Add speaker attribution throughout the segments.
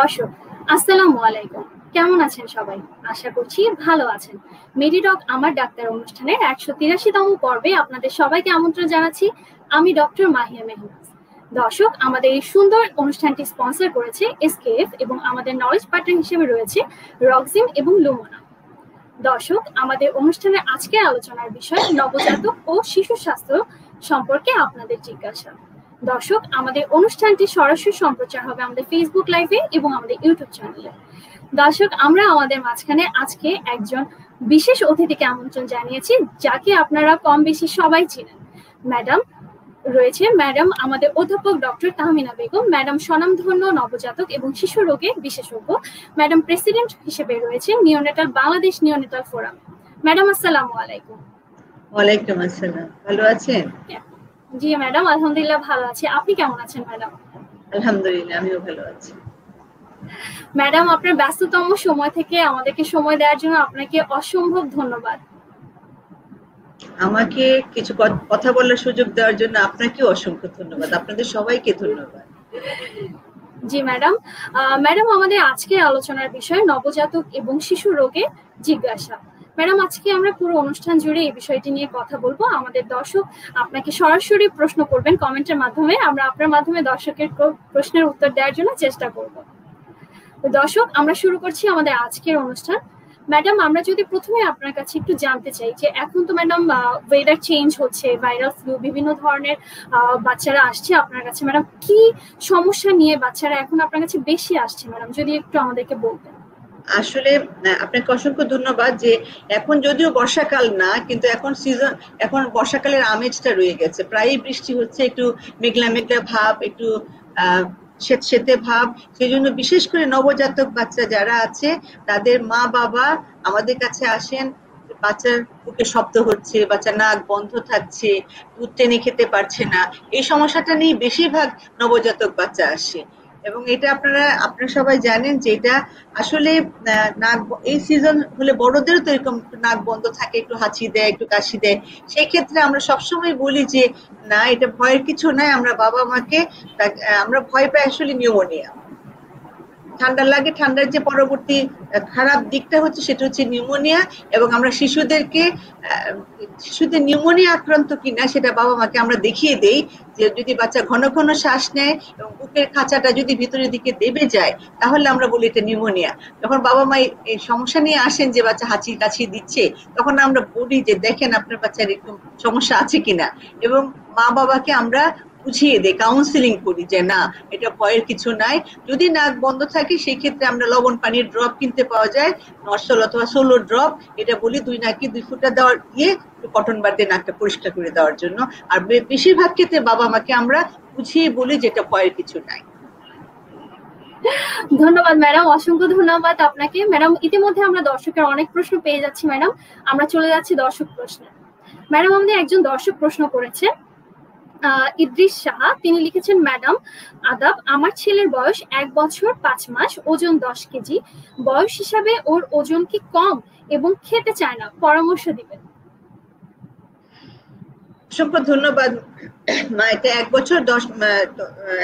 Speaker 1: দর্শক, আসসালামু আলাইকুম। কেমন আছেন সবাই? আশা করছি ভালো আছেন। মেডিডক আমার ডাক্তার অনুষ্ঠানের একশো তিরাশিতম পর্বে আপনাদের সবাইকে আমন্ত্রণ জানাচ্ছি। আমি ডক্টর মাহিয়া মেহনাজ দর্শক, আমাদের এই সুন্দর অনুষ্ঠানটি স্পন্সর করেছে এসকেএফ এবং আমাদের নলেজ পার্টনার হিসেবে রয়েছে রক্সিম এবং লুমোনা। দর্শক, আমাদের অনুষ্ঠানের আজকের আলোচনার বিষয় নবজাতক ও শিশু স্বাস্থ্য সম্পর্কে আপনাদের জিজ্ঞাসা। দর্শক আমাদের অনুষ্ঠানটি সরাসরি সম্প্রচার হবে আমাদের ফেসবুক লাইভে এবং আমাদের ইউটিউব চ্যানেলে দর্শক আমরা আমাদের মাঝখানে আজকে একজন বিশেষ অতিথিকে আমন্ত্রণ জানিয়েছি যাকে আপনারা কম বেশি সবাই চিনেন। ম্যাডাম রয়েছে ম্যাডাম আমাদের অধ্যাপক ডক্টর তাহমিনা বেগম ম্যাডাম স্বনামধন্য নবজাতক এবং শিশু রোগে বিশেষজ্ঞ ম্যাডাম প্রেসিডেন্ট হিসেবে রয়েছে neonatal Bangladesh neonatal forum. Madam আসসালামু আলাইকুম।
Speaker 2: ওয়ালাইকুম আসসালাম। ভালো আছেন?
Speaker 1: জি ম্যাডাম আলহামদুলিল্লাহ ভালো আছি। আপনি কেমন আছেন ম্যাডাম?
Speaker 2: আলহামদুলিল্লাহ আমিও ভালো আছি।
Speaker 1: ম্যাডাম আপনার ব্যস্ততম সময় থেকে আমাদেরকে সময় দেওয়ার জন্য আপনাকে অসম্ভব ধন্যবাদ।
Speaker 2: আমাকে কিছু কথা বলার সুযোগ দেওয়ার জন্য আপনাকেও অসংখ্য ধন্যবাদ। আপনাদের সবাইকে ধন্যবাদ।
Speaker 1: জি ম্যাডাম। ম্যাডাম আমাদের আজকের আলোচনার বিষয় নবজাতক এবং শিশু রোগে জিজ্ঞাসা। ম্যাডাম, আজকে আমরা পুরো অনুষ্ঠান জুড়ে এই বিষয়টি নিয়ে কথা বলব। আমাদের দর্শক আপনাকে সরাসরি প্রশ্ন করবেন কমেন্টের মাধ্যমে। আমরা আপনার মাধ্যমে দর্শকের প্রশ্নের উত্তর দেওয়ার জন্য চেষ্টা করব। দর্শক, আমরা শুরু করছি আমাদের আজকের অনুষ্ঠান। ম্যাডাম, আমরা যদি প্রথমে আপনার কাছে একটু জানতে চাই যে এখন তো ম্যাডাম ওয়েদার চেঞ্জ হচ্ছে ভাইরাল ফ্লু বিভিন্ন ধরনের বাচ্চারা আসছে আপনার কাছে। ম্যাডাম, কি সমস্যা নিয়ে বাচ্চারা এখন আপনার কাছে বেশি আসছে? ম্যাডাম, যদি একটু আমাদেরকে বলতেন।
Speaker 2: আসলে আপনাকে অসংখ্য ধন্যবাদ যে এখন যদিও বর্ষাকাল না, কিন্তু এখন সিজন এখন বর্ষাকালের আমেজটা রয়ে গেছে। প্রায়ই বৃষ্টি হচ্ছে, একটু মেঘলা মেঘলা ভাব, একটু সেত সেতে ভাব। সেই জন্য বিশেষ করে নবজাতক বাচ্চা যারা আছে, তাদের মা বাবা আমাদের কাছে আসেন, বাচ্চার বুকে শব্দ হচ্ছে বাচ্চা নাক বন্ধ থাকছে, দুধ টেনে খেতে পারছে না। এই সমস্যাটা নিয়ে বেশিরভাগ নবজাতক বাচ্চা আসে। এবং এটা আপনারা আপনারা সবাই জানেন যে এটা আসলে নাক এই সিজন হলে বড়দেরও তো এরকম নাক বন্ধ থাকে, একটু হাঁচি দেয়, একটু কাশি দেয়। সেই ক্ষেত্রে আমরা সবসময় বলি যে, না, এটা ভয়ের কিছু নাই, আমরা বাবা মাকে আমরা ভয় পাই আসলে নিউমোনিয়া। ঠান্ডা লাগে, ঠান্ডার যে পরবর্তী খারাপ দিকটা হচ্ছে সেটা হচ্ছে নিউমোনিয়া এবং আমরা শিশুদেরকে শিশুদের নিউমোনিয়া আক্রান্ত কিনা সেটা বাবা মাকে আমরা দেখিয়ে দেই। যে যদি বাচ্চা ঘন ঘন শ্বাস নেয় এবং বুকের খাঁচাটা যদি ভিতরের দিকে দেবে যায়, তাহলে আমরা বলি এটা নিউমোনিয়া। যখন বাবা মা এই সমস্যা নিয়ে আসেন যে বাচ্চা হাঁচি কাছি দিচ্ছে, তখন আমরা বলি যে, দেখেন আপনার বাচ্চার এরকম সমস্যা আছে কিনা? এবং মা বাবাকে আমরা বুঝিয়ে দেয় কাউন্সিলিং করি যে না, এটা ভয়ের কিছু নাই। যদি নাক বন্ধ থাকে, সেই ক্ষেত্রে আমরা লবণ পানির ড্রপ কিনতে পাওয়া যায় নর্সল অথবা সোলো ড্রপ এটা বলি দুই নাকি দুই ফুটা দেওয়ার দিয়ে কটন বার দিয়ে নাকটা পরিষ্কার করে দেওয়ার জন্য। আর বেশিরভাগ ক্ষেত্রে বাবা মাকে আমরা বুঝিয়ে বলি যে এটা ভয়ের কিছু নাই।
Speaker 1: ধন্যবাদ ম্যাডাম, অসংখ্য ধন্যবাদ আপনাকে। ম্যাডাম, ইতিমধ্যে আমরা দর্শকের অনেক প্রশ্ন পেয়ে যাচ্ছি ম্যাডাম। আমরা চলে যাচ্ছি দর্শক প্রশ্নে। ম্যাডাম, আমাদের একজন দর্শক প্রশ্ন করেছে ইদ্রিস সাহা, তিনি লিখেছেন, ম্যাডাম, আদাব, আমার ছেলের বয়স এক বছর পাঁচ মাস, ওজন দশ কেজি। বয়স হিসাবে ওর ওজন কি কম এবং খেতে চায় না? পরামর্শ দিবেন।
Speaker 2: অসংখ্য ধন্যবাদ এটা এক বছর দশ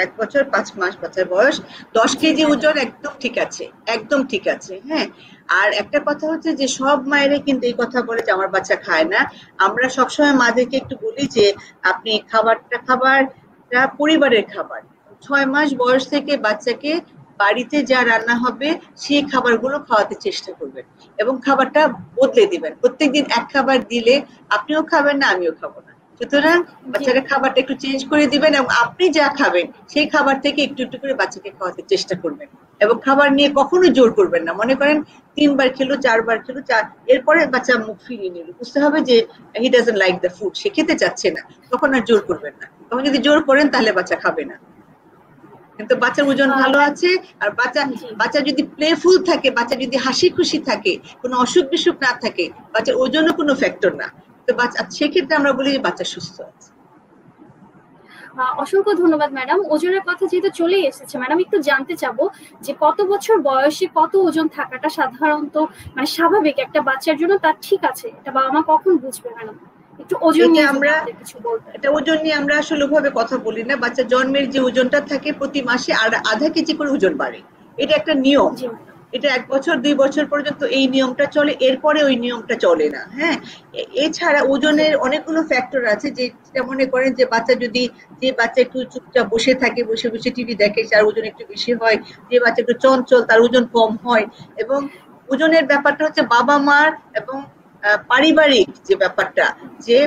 Speaker 2: এক বছর পাঁচ মাস বাচ্চার বয়স, দশ কেজি ওজন একদম ঠিক আছে, একদম ঠিক আছে হ্যাঁ। আর একটা কথা হচ্ছে যে সব মায়েরা কিন্তু এই কথা বলে যে আমার বাচ্চা খায় না। আমরা সবসময় মাদেরকে একটু বলি যে আপনি খাবারটা খাবারটা পরিবারের খাবার। ছয় মাস বয়স থেকে বাচ্চাকে বাড়িতে যা রান্না হবে সেই খাবারগুলো খাওয়াতে চেষ্টা করবেন এবং খাবারটা বদলে দিবেন। প্রত্যেকদিন এক খাবার দিলে আপনিও খাবেন না, আমিও খাব না। সুতরাং বাচ্চাকে খাবারটা একটু চেঞ্জ করে দিবেন এবং আপনি যা খাবেন, সেই খাবার থেকে একটু একটু করে বাচ্চাকে খাওয়াতে চেষ্টা করবেন। এবং খাবার নিয়ে কখনো জোর করবেন না। মনে করেন, তিনবার খেলো, চারবার খেলো, চার, এরপরে বাচ্চা মুখ ফিরিয়ে নিল। বুঝতে হবে যে he doesn't like the food সে খেতে চাচ্ছে না। তখন আর জোর করবেন না। তখন যদি জোর করেন, তাহলে বাচ্চা খাবে না। কিন্তু বাচ্চার ওজন ভালো আছে, আর বাচ্চা বাচ্চা যদি প্লেফুল থাকে, বাচ্চা যদি হাসি খুশি থাকে, কোনো অসুখ বিসুখ না থাকে, বাচ্চার ওজনও কোনো ফ্যাক্টর না। তো বাচ্চা সেক্ষেত্রে আমরা বলি যে বাচ্চা সুস্থ আছে।
Speaker 1: অসংখ্য ধন্যবাদ ম্যাডাম। ওজনের কথা যেহেতু চলে এসেছে ম্যাডাম একটু জানতে চাবো যে কত বছর বয়সে কত ওজন থাকাটা সাধারণত মানে স্বাভাবিক একটা বাচ্চার জন্য তার ঠিক আছে? এটা বাবা মা কখন বুঝবে ম্যাডাম? একটু ওজন নিয়ে
Speaker 2: আমরা এটা ওজন নিয়ে আমরা আসলে ওভাবে কথা বলি না। বাচ্চা জন্মের যে ওজনটা থাকে প্রতি মাসে আর আধা কেজি করে ওজন বাড়ে। এটা একটা নিয়ম। এটা এক বছর, দুই বছর পর্যন্ত এই নিয়মটা চলে, এরপরে ওই নিয়মটা চলে না হ্যাঁ? এছাড়া ওজনের অনেকগুলো ফ্যাক্টর আছে যেটা মনে করেন যে বাচ্চা যদি, যে বাচ্চা একটু চুপচাপ বসে থাকে, বসে বসে টিভি দেখে, তার ওজন একটু বেশি হয়, যে বাচ্চা একটু চঞ্চল, তার ওজন কম হয় এবং ওজনের ব্যাপারটা হচ্ছে বাবা মার এবং পারিবারিক যে ব্যাপারটা, যে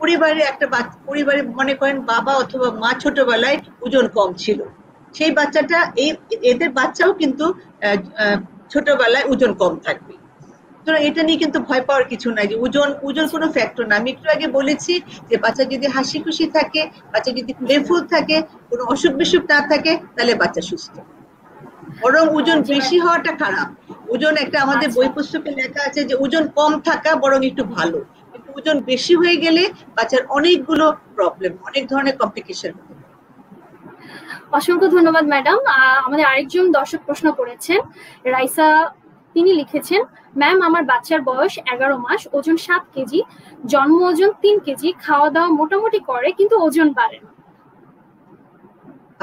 Speaker 2: পরিবারে একটা পরিবারে মনে করেন বাবা অথবা মা ছোটবেলায় ওজন কম ছিল। সেই বাচ্চাটা এই এদের বাচ্চাও কিন্তু ছোটবেলায় ওজন কম থাকবে। সুতরাং এটা নিয়ে কিন্তু ভয় পাওয়ার কিছু নাই যে ওজন ওজন কোনো ফ্যাক্টর না। আমি একটু আগে বলেছি যে বাচ্চা যদি হাসি খুশি থাকে বাচ্চা যদি প্লেফুল থাকে কোনো অসুখ বিসুখ না থাকে তাহলে বাচ্চা সুস্থ। বরং ওজন বেশি হওয়াটা খারাপ। ওজন একটা আমাদের বই পুস্তকে লেখা আছে যে ওজন কম থাকা বরং একটু ভালো। কিন্তু ওজন বেশি হয়ে গেলে বাচ্চার অনেকগুলো প্রবলেম অনেক ধরনের কমপ্লিকেশন
Speaker 1: অসংখ্য ধন্যবাদ, ম্যাডাম। আমাদের আরেকজন দর্শক প্রশ্ন করেছেন রাইসা, তিনি লিখেছেন, ম্যাম, আমার বাচ্চার বয়স এগারো মাস, ওজন সাত কেজি, জন্ম ওজন তিন কেজি খাওয়া দাওয়া মোটামুটি করে, কিন্তু ওজন বাড়ে না।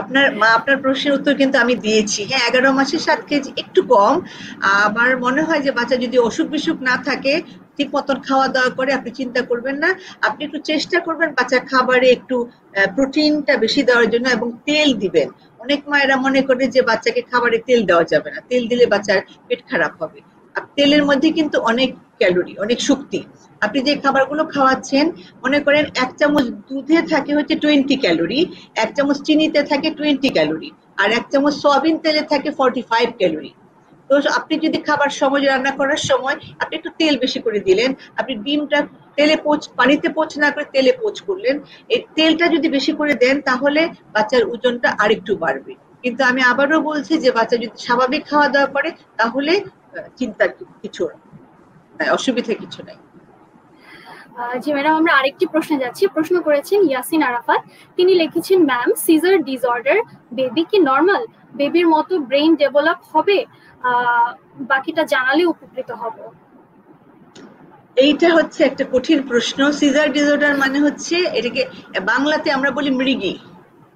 Speaker 2: আপনার, মা, আপনার প্রশ্নের উত্তর কিন্তু আমি দিয়েছি। হ্যাঁ এগারো মাসে সাত কেজি, একটু কম। আমার মনে হয় যে বাচ্চা যদি অসুখ বিসুখ না থাকে ঠিক মতন খাওয়া দাওয়া করে আপনি চিন্তা করবেন না। আপনি একটু চেষ্টা করবেন বাচ্চার খাবারে একটু প্রোটিনটা বেশি দেওয়ার জন্য এবং তেল দিবেন। অনেক মায়েরা মনে করে যে বাচ্চাকে খাবারে তেল দেওয়া যাবে না। তেল দিলে বাচ্চার পেট খারাপ হবে। তেলের মধ্যে কিন্তু অনেক ক্যালোরি, অনেক শক্তি। আপনি যে খাবারগুলো খাওয়াচ্ছেন, মনে করেন এক চামচ দুধে থাকে হচ্ছে টোয়েন্টি ক্যালোরি, এক চামচ চিনিতে থাকে টোয়েন্টি ক্যালোরি, আর এক চামচ সয়াবিন তেলে থাকে ফর্টি ফাইভ ক্যালোরি। তো আপনি যদি খাবার সময় রান্না করার সময় আপনি একটু তেল বেশি করে দিলেন, আপনি ডিমটা তেলে পোচ, পানিতে পোচ না করে তেলে পোচ করলেন, এই তেলটা যদি বেশি করে দেন তাহলে বাচ্চার ওজনটা আরেকটু বাড়বে। কিন্তু আমি আবারও বলছি যে বাচ্চা যদি স্বাভাবিক খাওয়া দাওয়া করে তাহলে চিন্তার কিছু অসুবিধা কিছু নাই।
Speaker 1: জি ম্যাডাম, আমরা আরেকটি প্রশ্নে যাচ্ছি। প্রশ্ন করেছেন ইয়াসিন আরাফাত। তিনি লিখেছেন, ম্যাম, সিজার ডিসঅর্ডার, বেবি কি নর্মাল? বেবির মতো ব্রেইন ডেভেলপ হবে? বাকিটা জানালে উপকৃত হব।
Speaker 2: এইটা হচ্ছে একটা কঠিন প্রশ্ন। সিজার ডিসঅর্ডার মানে হচ্ছে এটাকে বাংলাতে আমরা বলি মৃগী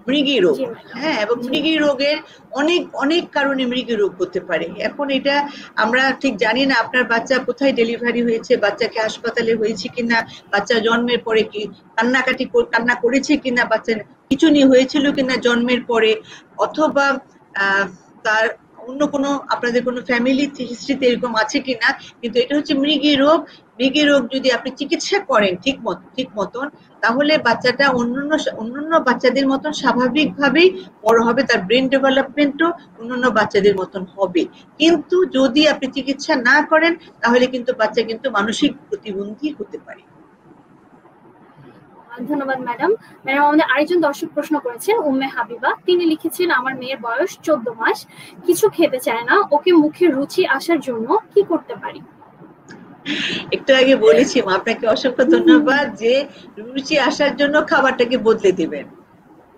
Speaker 2: মৃগী রোগ। হ্যাঁ এবং মৃগী রোগের অনেক অনেক কারণে মৃগী রোগ হতে পারে। এখন এটা আমরা ঠিক জানি না আপনার বাচ্চা কোথায় ডেলিভারি হয়েছে বাচ্চাকে হাসপাতালে হয়েছে কিনা বাচ্চা জন্মের পরে কি কান্নাকাটি কান্না করেছে কিনা বাচ্চা কিছু নিয়ে হয়েছিল কিনা জন্মের পরে অথবা তার অন্য কোনো আপনাদের কোনো ফ্যামিলি হিস্ট্রিতে এরকম আছে কিনা, কিন্তু এটা হচ্ছে মৃগী রোগ। মৃগী রোগ যদি আপনি চিকিৎসা করেন ঠিক মতো ঠিক মতন, তাহলে বাচ্চাটা অন্যান্য অন্যান্য বাচ্চাদের মতন স্বাভাবিকভাবেই বড় হবে, তার ব্রেন ডেভেলপমেন্টও অন্যান্য বাচ্চাদের মতন হবে। কিন্তু যদি আপনি চিকিৎসা না করেন, তাহলে কিন্তু বাচ্চা কিন্তু মানসিক প্রতিবন্ধী হতে পারে।
Speaker 1: ধন্যবাদ ম্যাডাম ম্যাডাম আমাদের আরেকজন দর্শক প্রশ্ন করেছেন, উম্মে হাবিবা। তিনি লিখেছেন, আমার মেয়ের বয়স চোদ্দ মাস। কিছু খেতে চায় না। ওকে মুখে রুচি আসার জন্য কি করতে পারি?
Speaker 2: একটু আগে বলেছি আপনাকে অসংখ্য ধন্যবাদ যে রুচি আসার জন্য খাবারটাকে বদলে দিবেন।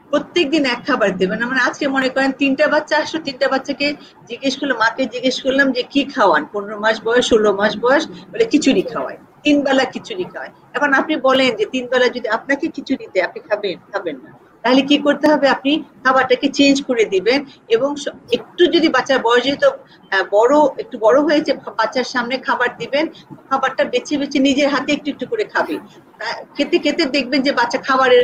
Speaker 2: প্রত্যেক দিন এক খাবার দেবেন। আমার আজকে মনে করেন, তিনটা বাচ্চা আসলো তিনটা বাচ্চাকে জিজ্ঞেস করলাম, মাকে জিজ্ঞেস করলাম যে কি খাওয়ান? পনেরো মাস বয়স, ষোলো মাস বয়স, বলে খিচুড়ি খাওয়ায় তিন বেলা খিচুড়ি খায়। এখন আপনি বলেন যে তিন বেলা যদি আপনাকে খিচুড়ি দেয়, আপনি খাবেন খাবেন না। তাহলে কি করতে হবে? আপনি খাবারটাকে চেঞ্জ করে দিবেন এবং একটু যদি বাচ্চার বয়স যেহেতু বড়, একটু বড় হয়েছে বাচ্চার সামনে খাবার দিবেন, খাবারটা বেছে বেছে নিজের হাতে একটু একটু করে খাবে। খেতে খেতে দেখবেন যে বাচ্চা খাবারের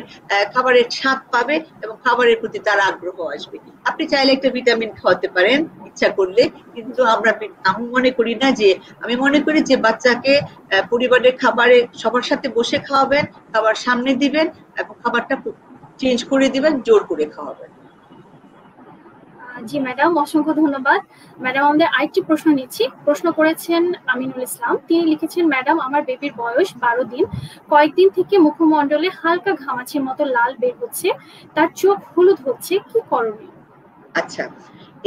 Speaker 2: খাবারের স্বাদ পাবে এবং খাবারের প্রতি তার আগ্রহ আসবে। আপনি চাইলে একটা ভিটামিন খাওয়াতে পারেন, ইচ্ছা করলে। কিন্তু আমরা আমি মনে করি না যে, আমি মনে করি যে বাচ্চাকে পরিবারের খাবারে সবার সাথে বসে খাওয়াবেন, খাবার সামনে দিবেন এবং খাবারটা চেঞ্জ করে দিবেন জোর করে খাওয়াবেন।
Speaker 1: জি ম্যাডাম অসংখ্য ধন্যবাদ। ম্যাডাম আমাদের আরেকটি প্রশ্ন নিচ্ছি। প্রশ্ন করেছেন আমিনুল ইসলাম। তিনি লিখেছেন ম্যাডাম আমার বেবির বয়স বারো দিন। কয়েকদিন থেকে মুখমণ্ডলে হালকা ঘামাচির মতো লাল বের হচ্ছে। তার চোখ হলুদ হচ্ছে। কি করণীয়?
Speaker 2: আচ্ছা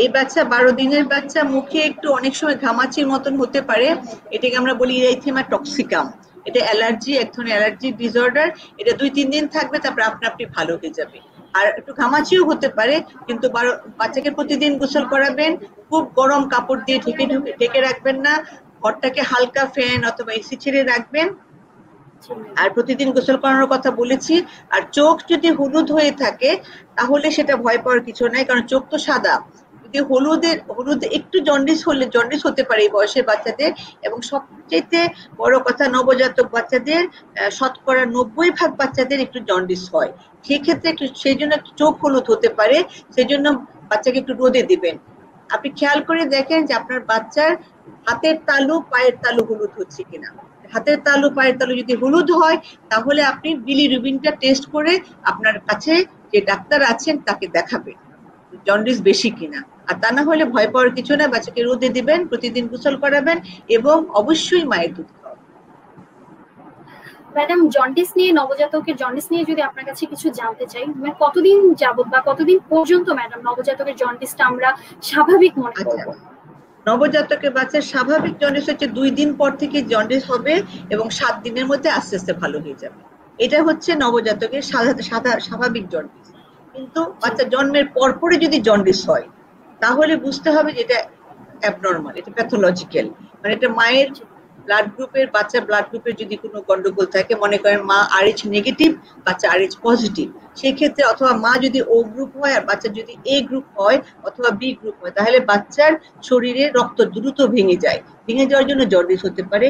Speaker 2: এই বাচ্চা বারো দিনের বাচ্চা মুখে একটু অনেক সময় ঘামাচির মতন হতে পারে। এটাকে আমরা বলি ইরাইথেমা টক্সিকাম এটা অ্যালার্জি, এক ধরনের অ্যালার্জি ডিসঅর্ডার এটা দুই, তিন দিন থাকবে, তারপর আপনা আপনি ভালো হয়ে যাবে। আর একটু ঘামাচিও হতে পারে, কিন্তু বাচ্চাকে প্রতিদিন গোসল করাবেন, খুব গরম কাপড় দিয়ে ঢেকে ঢুকে, ঢেকে রাখবেন না, ঘরটাকে হালকা ফ্যান অথবা এসি ছেড়ে রাখবেন। আর প্রতিদিন গোসল করানোর কথা বলেছি, আর চোখ যদি হলুদ হয়ে থাকে, তাহলে সেটা ভয় পাওয়ার কিছু নাই, কারণ চোখ তো সাদা। যদি হলুদের, হলুদ একটু জন্ডিস হলে, জন্ডিস হতে পারে এই বয়সের বাচ্চাদের এবং সবচেয়ে বড় কথা নবজাতক বাচ্চাদের শতকরা নব্বই ভাগ বাচ্চাদের একটু জন্ডিস হয়। সেক্ষেত্রে একটু, সেই জন্য একটু চোখ হলুদ হতে পারে, সেই জন্য বাচ্চাকে একটু রোদে দিবেন। আপনি খেয়াল করে দেখেন যে আপনার বাচ্চার হাতের তালু, পায়ের তালু হলুদ হচ্ছে কিনা। হাতের তালু, পায়ের তালু যদি হলুদ হয়, তাহলে আপনি বিলি বিলিরুবিনটা টেস্ট করে আপনার কাছে যে ডাক্তার আছেন তাকে দেখাবেন। জন্ডিস বেশি কিনা। আর তা না হলে ভয় পাওয়ার কিছু না বাচ্চাকে রোদে দিবেন প্রতিদিন গোসল করাবেন এবং অবশ্যই মায়ের দুধ
Speaker 1: ম্যাডাম জন্ডিস নিয়ে নবজাতকের জন্ডিস নিয়ে যদি আপনার কাছে কিছু জানতে চাই মানে কতদিন যাবত বা কতদিন পর্যন্ত ম্যাডাম নবজাতকের জন্ডিসটা আমরা স্বাভাবিক মনে আচ্ছা। করব?
Speaker 2: নবজাতকের বাচ্চার স্বাভাবিক জন্ডিস হচ্ছে দুই দিন পর থেকে জন্ডিস হবে এবং সাত দিনের মধ্যে আস্তে আস্তে ভালো হয়ে যাবে। এটা হচ্ছে নবজাতকের স্বাভাবিক জন্ডিস কিন্তু বাচ্চা জন্মের পরপরই যদি জন্ডিস হয়, তাহলে বুঝতে হবে যে এটা অ্যাবনর্মাল এটা প্যাথোলজিক্যাল মানে এটা মায়ের ব্লাড গ্রুপের বাচ্চা ব্লাড গ্রুপের যদি কোনো গন্ডগোল থাকে, মনে করেন মা আর এইচ নেগেটিভ বাচ্চা আর এইচ পজিটিভ সেই ক্ষেত্রে অথবা মা যদি ও গ্রুপ হয় আর বাচ্চা যদি এ গ্রুপ হয় অথবা বি গ্রুপ হয়, তাহলে বাচ্চার শরীরে রক্ত দ্রুত ভেঙে যায়। ভেঙে যাওয়ার জন্য জন্ডিস হতে পারে।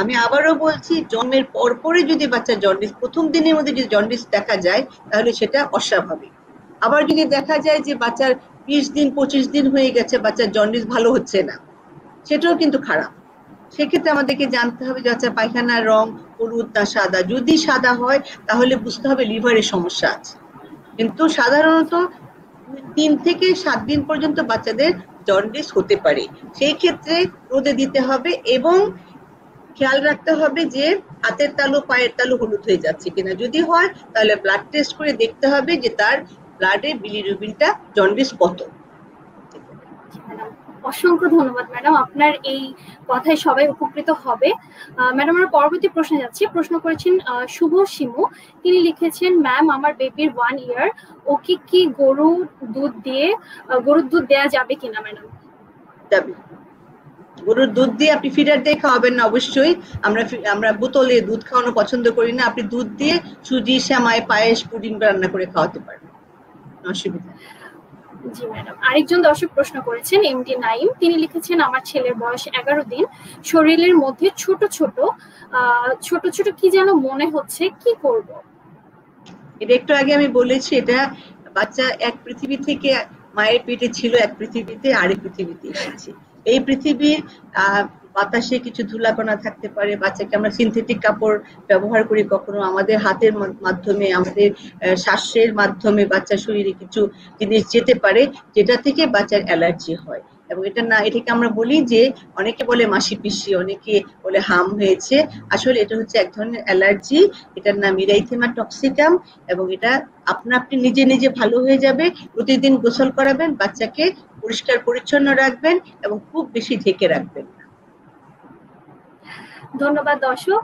Speaker 2: আমি আবারও বলছি, জন্মের পরপরে যদি বাচ্চা জন্ডিস প্রথম দিনের মধ্যে যদি জন্ডিস দেখা যায়, তাহলে সেটা অস্বাভাবিক। আবার যদি দেখা যায় যে বাচ্চার বিশ দিন, পঁচিশ দিন হয়ে গেছে, বাচ্চার জন্ডিস ভালো হচ্ছে না, সেটাও কিন্তু খারাপ। সেক্ষেত্রে আমাদেরকে জানতে হবে যে আচ্ছা পায়খানার রং হলুদ না সাদা। যদি সাদা হয়, তাহলে বুঝতে হবে লিভারের সমস্যা আছে। কিন্তু সাধারণত তিন থেকে সাত দিন পর্যন্ত বাচ্চাদের জন্ডিস হতে পারে। সেই ক্ষেত্রে রোদে দিতে হবে এবং খেয়াল রাখতে হবে যে হাতের তালু পায়ের তালু হলুদ হয়ে যাচ্ছে কিনা। যদি হয় তাহলে ব্লাড টেস্ট করে দেখতে হবে যে তার ব্লাডে বিলিরুবিনটা জন্ডিস কত।
Speaker 1: অসংখ্য ধন্যবাদ ম্যাডাম। আপনার এই কথায় সবাই উপকৃত হবে। ম্যাডাম আমরা পরবর্তী প্রশ্নে যাচ্ছি। প্রশ্ন করেছেন শুভ সিমু তিনি লিখেছেন ম্যাম আমার বেবির ওয়ান ইয়ার ওকে কি গরু দুধ দিয়ে গরুর দুধ দেয়া যাবে কিনা ম্যাডাম?
Speaker 2: যাবে। গরুর দুধ দিয়ে আপনি ফিডার দিয়ে খাওয়াবেন না অবশ্যই। আমরা আমরা বোতলে দুধ খাওয়ানো পছন্দ করি না আপনি দুধ দিয়ে সুজি শ্যামাই পায়েস পুডিং রান্না করে খাওয়াতে পারেন। অসুবিধা
Speaker 1: জি ম্যাডাম আরেকজন দর্শক প্রশ্ন করেছেন এমডি নাইম। তিনি লিখেছেন আমার ছেলের বয়স এগারো দিন। শরীরের মধ্যে ছোট ছোট ছোট ছোট কি যেন মনে হচ্ছে কি করব?
Speaker 2: এটা একটু আগে আমি বলেছি এটা বাচ্চা এক পৃথিবী থেকে মায়ের পেটে ছিল এক পৃথিবীতে আরেক পৃথিবীতে এসেছে। এই পৃথিবীর বাতাসে কিছু ধুলাকণা থাকতে পারে, বাচ্চাকে আমরা সিনথেটিক কাপড় ব্যবহার করি কখনো আমাদের হাতের মাধ্যমে, আমাদের শ্বাসের মাধ্যমে বাচ্চার শরীরে কিছু জিনিস যেতে পারে, যেটা থেকে বাচ্চার অ্যালার্জি হয়। এবং এটা না, এটাকে আমরা বলি যে অনেকে বলে মাসি পিসি, অনেকে বলে হাম হয়েছে। আসলে এটা হচ্ছে এক ধরনের অ্যালার্জি, এটার নাম ইরাইথেমা টক্সিকাম এবং এটা আপনা আপনি নিজে নিজে ভালো হয়ে যাবে, প্রতিদিন গোসল করাবেন, বাচ্চাকে পরিষ্কার পরিচ্ছন্ন রাখবেন এবং খুব বেশি ঢেকে রাখবেন
Speaker 1: ধন্যবাদ দর্শক।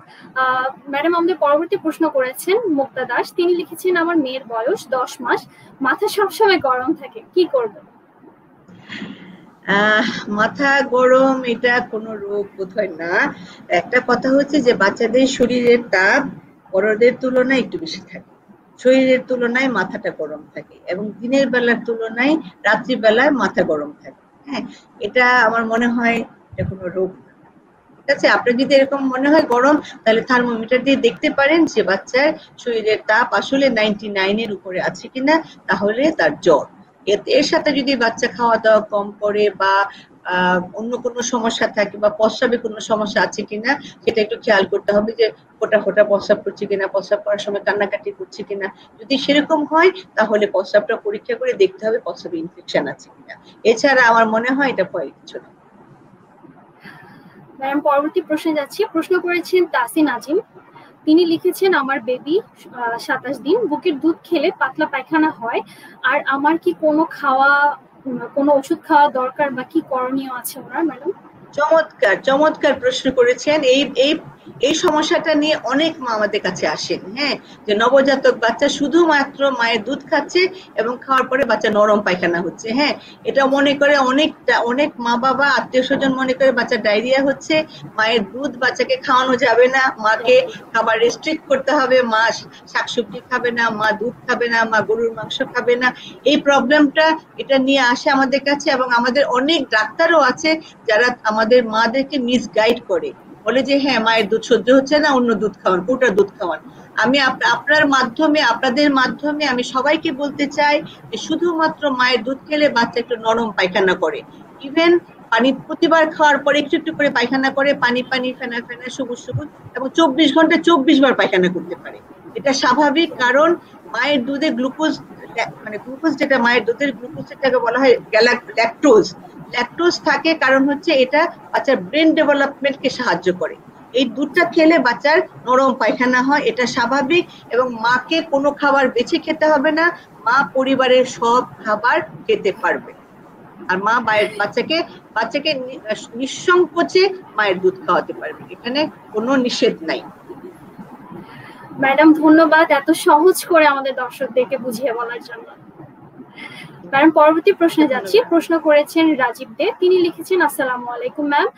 Speaker 1: ম্যাডাম আমাদের পরবর্তী প্রশ্ন করেছেন মুক্তা দাস। তিনি লিখেছেন, আমার মেয়ের বয়স দশ মাস, মাথা সবসময় গরম থাকে, কি করব?
Speaker 2: মাথা গরম, এটা কোনো রোগ বোধহয় না। একটা কথা হচ্ছে যে বাচ্চাদের শরীরের তাপ বড়দের তুলনায় একটু বেশি থাকে। শরীরের তুলনায় মাথাটা গরম থাকে এবং দিনের বেলার তুলনায় রাত্রিবেলায় মাথা গরম থাকে। হ্যাঁ এটা আমার মনে হয় এটা কোনো রোগ ঠিক আছে, আপনার যদি এরকম মনে হয় গরম, তাহলে থার্মোমিটার দিয়ে দেখতে পারেন যে বাচ্চার শরীরের তাপ আসলে নাইনটি নাইনের উপরে আছে কিনা, তাহলে তার জ্বর। এর সাথে যদি বাচ্চা খাওয়া দাওয়া কম করে বা অন্য কোনো সমস্যা থাকে বা প্রস্রাবে কোনো সমস্যা আছে কিনা, সেটা একটু খেয়াল করতে হবে যে ফোটা ফোটা প্রস্রাব করছে কিনা, প্রস্রাব করার সময় কান্নাকাটি করছে কিনা। যদি সেরকম হয়, তাহলে প্রস্রাবটা পরীক্ষা করে দেখতে হবে প্রস্রাবে ইনফেকশন আছে কিনা। এছাড়া আমার মনে হয় এটা ভয় কিছু না।
Speaker 1: ম্যাম, পরবর্তী প্রশ্নে যাচ্ছি। প্রশ্ন করেছেন তাসি নাজিম তিনি লিখেছেন, আমার বেবি সাতাশ দিন, বুকের দুধ খেলে পাতলা পায়খানা হয়, আর আমার কি কোনো খাওয়া কোনো ওষুধ খাওয়া দরকার বা কি করণীয় আছে ওনার, ম্যাডাম?
Speaker 2: চমৎকার চমৎকার প্রশ্ন করেছেন। এই এই এই সমস্যাটা নিয়ে অনেক মা আমাদের কাছে আসেন হ্যাঁ? যে নবজাতক বাচ্চা শুধুমাত্র মায়ের দুধ খাচ্ছে এবং খাওয়ার পরে বাচ্চা নরম পায়খানা হচ্ছে হ্যাঁ? এটা মনে করে অনেকটা, অনেক মা বাবা, আত্মীয় স্বজন মনে করে বাচ্চা ডায়রিয়া হচ্ছে, মায়ের দুধ বাচ্চাকে খাওয়ানো যাবে না, মাকে খাবার রেস্ট্রিক্ট করতে হবে, মা শাকসবজি খাবে না, মা দুধ খাবে না, মা গরুর মাংস খাবে না। এই প্রবলেমটা এটা নিয়ে আসে আমাদের কাছে এবং আমাদের অনেক ডাক্তারও আছে যারা আমাদের মাদেরকে মিসগাইড করে। বলে যে হ্যাঁ মায়ের দুধ সহ্য হচ্ছে না, অন্য দুধ খাওয়ান কোটা দুধ খাওয়ান। আমি আপনার মাধ্যমে, আপনাদের মাধ্যমে আমি সবাইকে বলতে চাই যে, শুধুমাত্র মায়ের দুধ খেলে বাচ্চা একটু নরম পায়খানা করে। ইভেন পানি প্রতিবার খাওয়ার পরে একটু একটু করে পায়খানা করে, পানি পানি, ফেনা ফেনা, সবুজ সবুজ এবং চব্বিশ ঘণ্টা চব্বিশ বার পায়খানা করতে পারে। এটা স্বাভাবিক কারণ মায়ের দুধে গ্লুকোজ মানে গ্লুকোজ যেটা মায়ের দুধের গ্লুকোজ যেটাকে বলা হয় ল্যাকটোজ ল্যাকটোজ থাকে কারণ হচ্ছে এটা বাচ্চার ব্রেন ডেভেলপমেন্টকে সাহায্য করে। এই দুধটা খেলে বাচ্চার নরম পায়খানা হয়, এটা স্বাভাবিক এবং মাকে কোনো খাবার বেছে খেতে হবে না, মা পরিবারের সব খাবার খেতে পারবে। আর মা মায়ের বাচ্চাকে বাচ্চাকে নিঃসংকোচে মায়ের দুধ খাওয়াতে পারবে। এখানে কোনো নিষেধ নাই।
Speaker 1: ম্যাডাম, ধন্যবাদ। এত সহজ করে আমাদের দর্শকদেরকে বুঝিয়ে বলার জন্য। ম্যাডাম, পরবর্তী প্রশ্নে যাচ্ছি। প্রশ্ন করেছেন রাজীব দে। তিনি লিখেছেন, আসসালামু আলাইকুম, ম্যাম।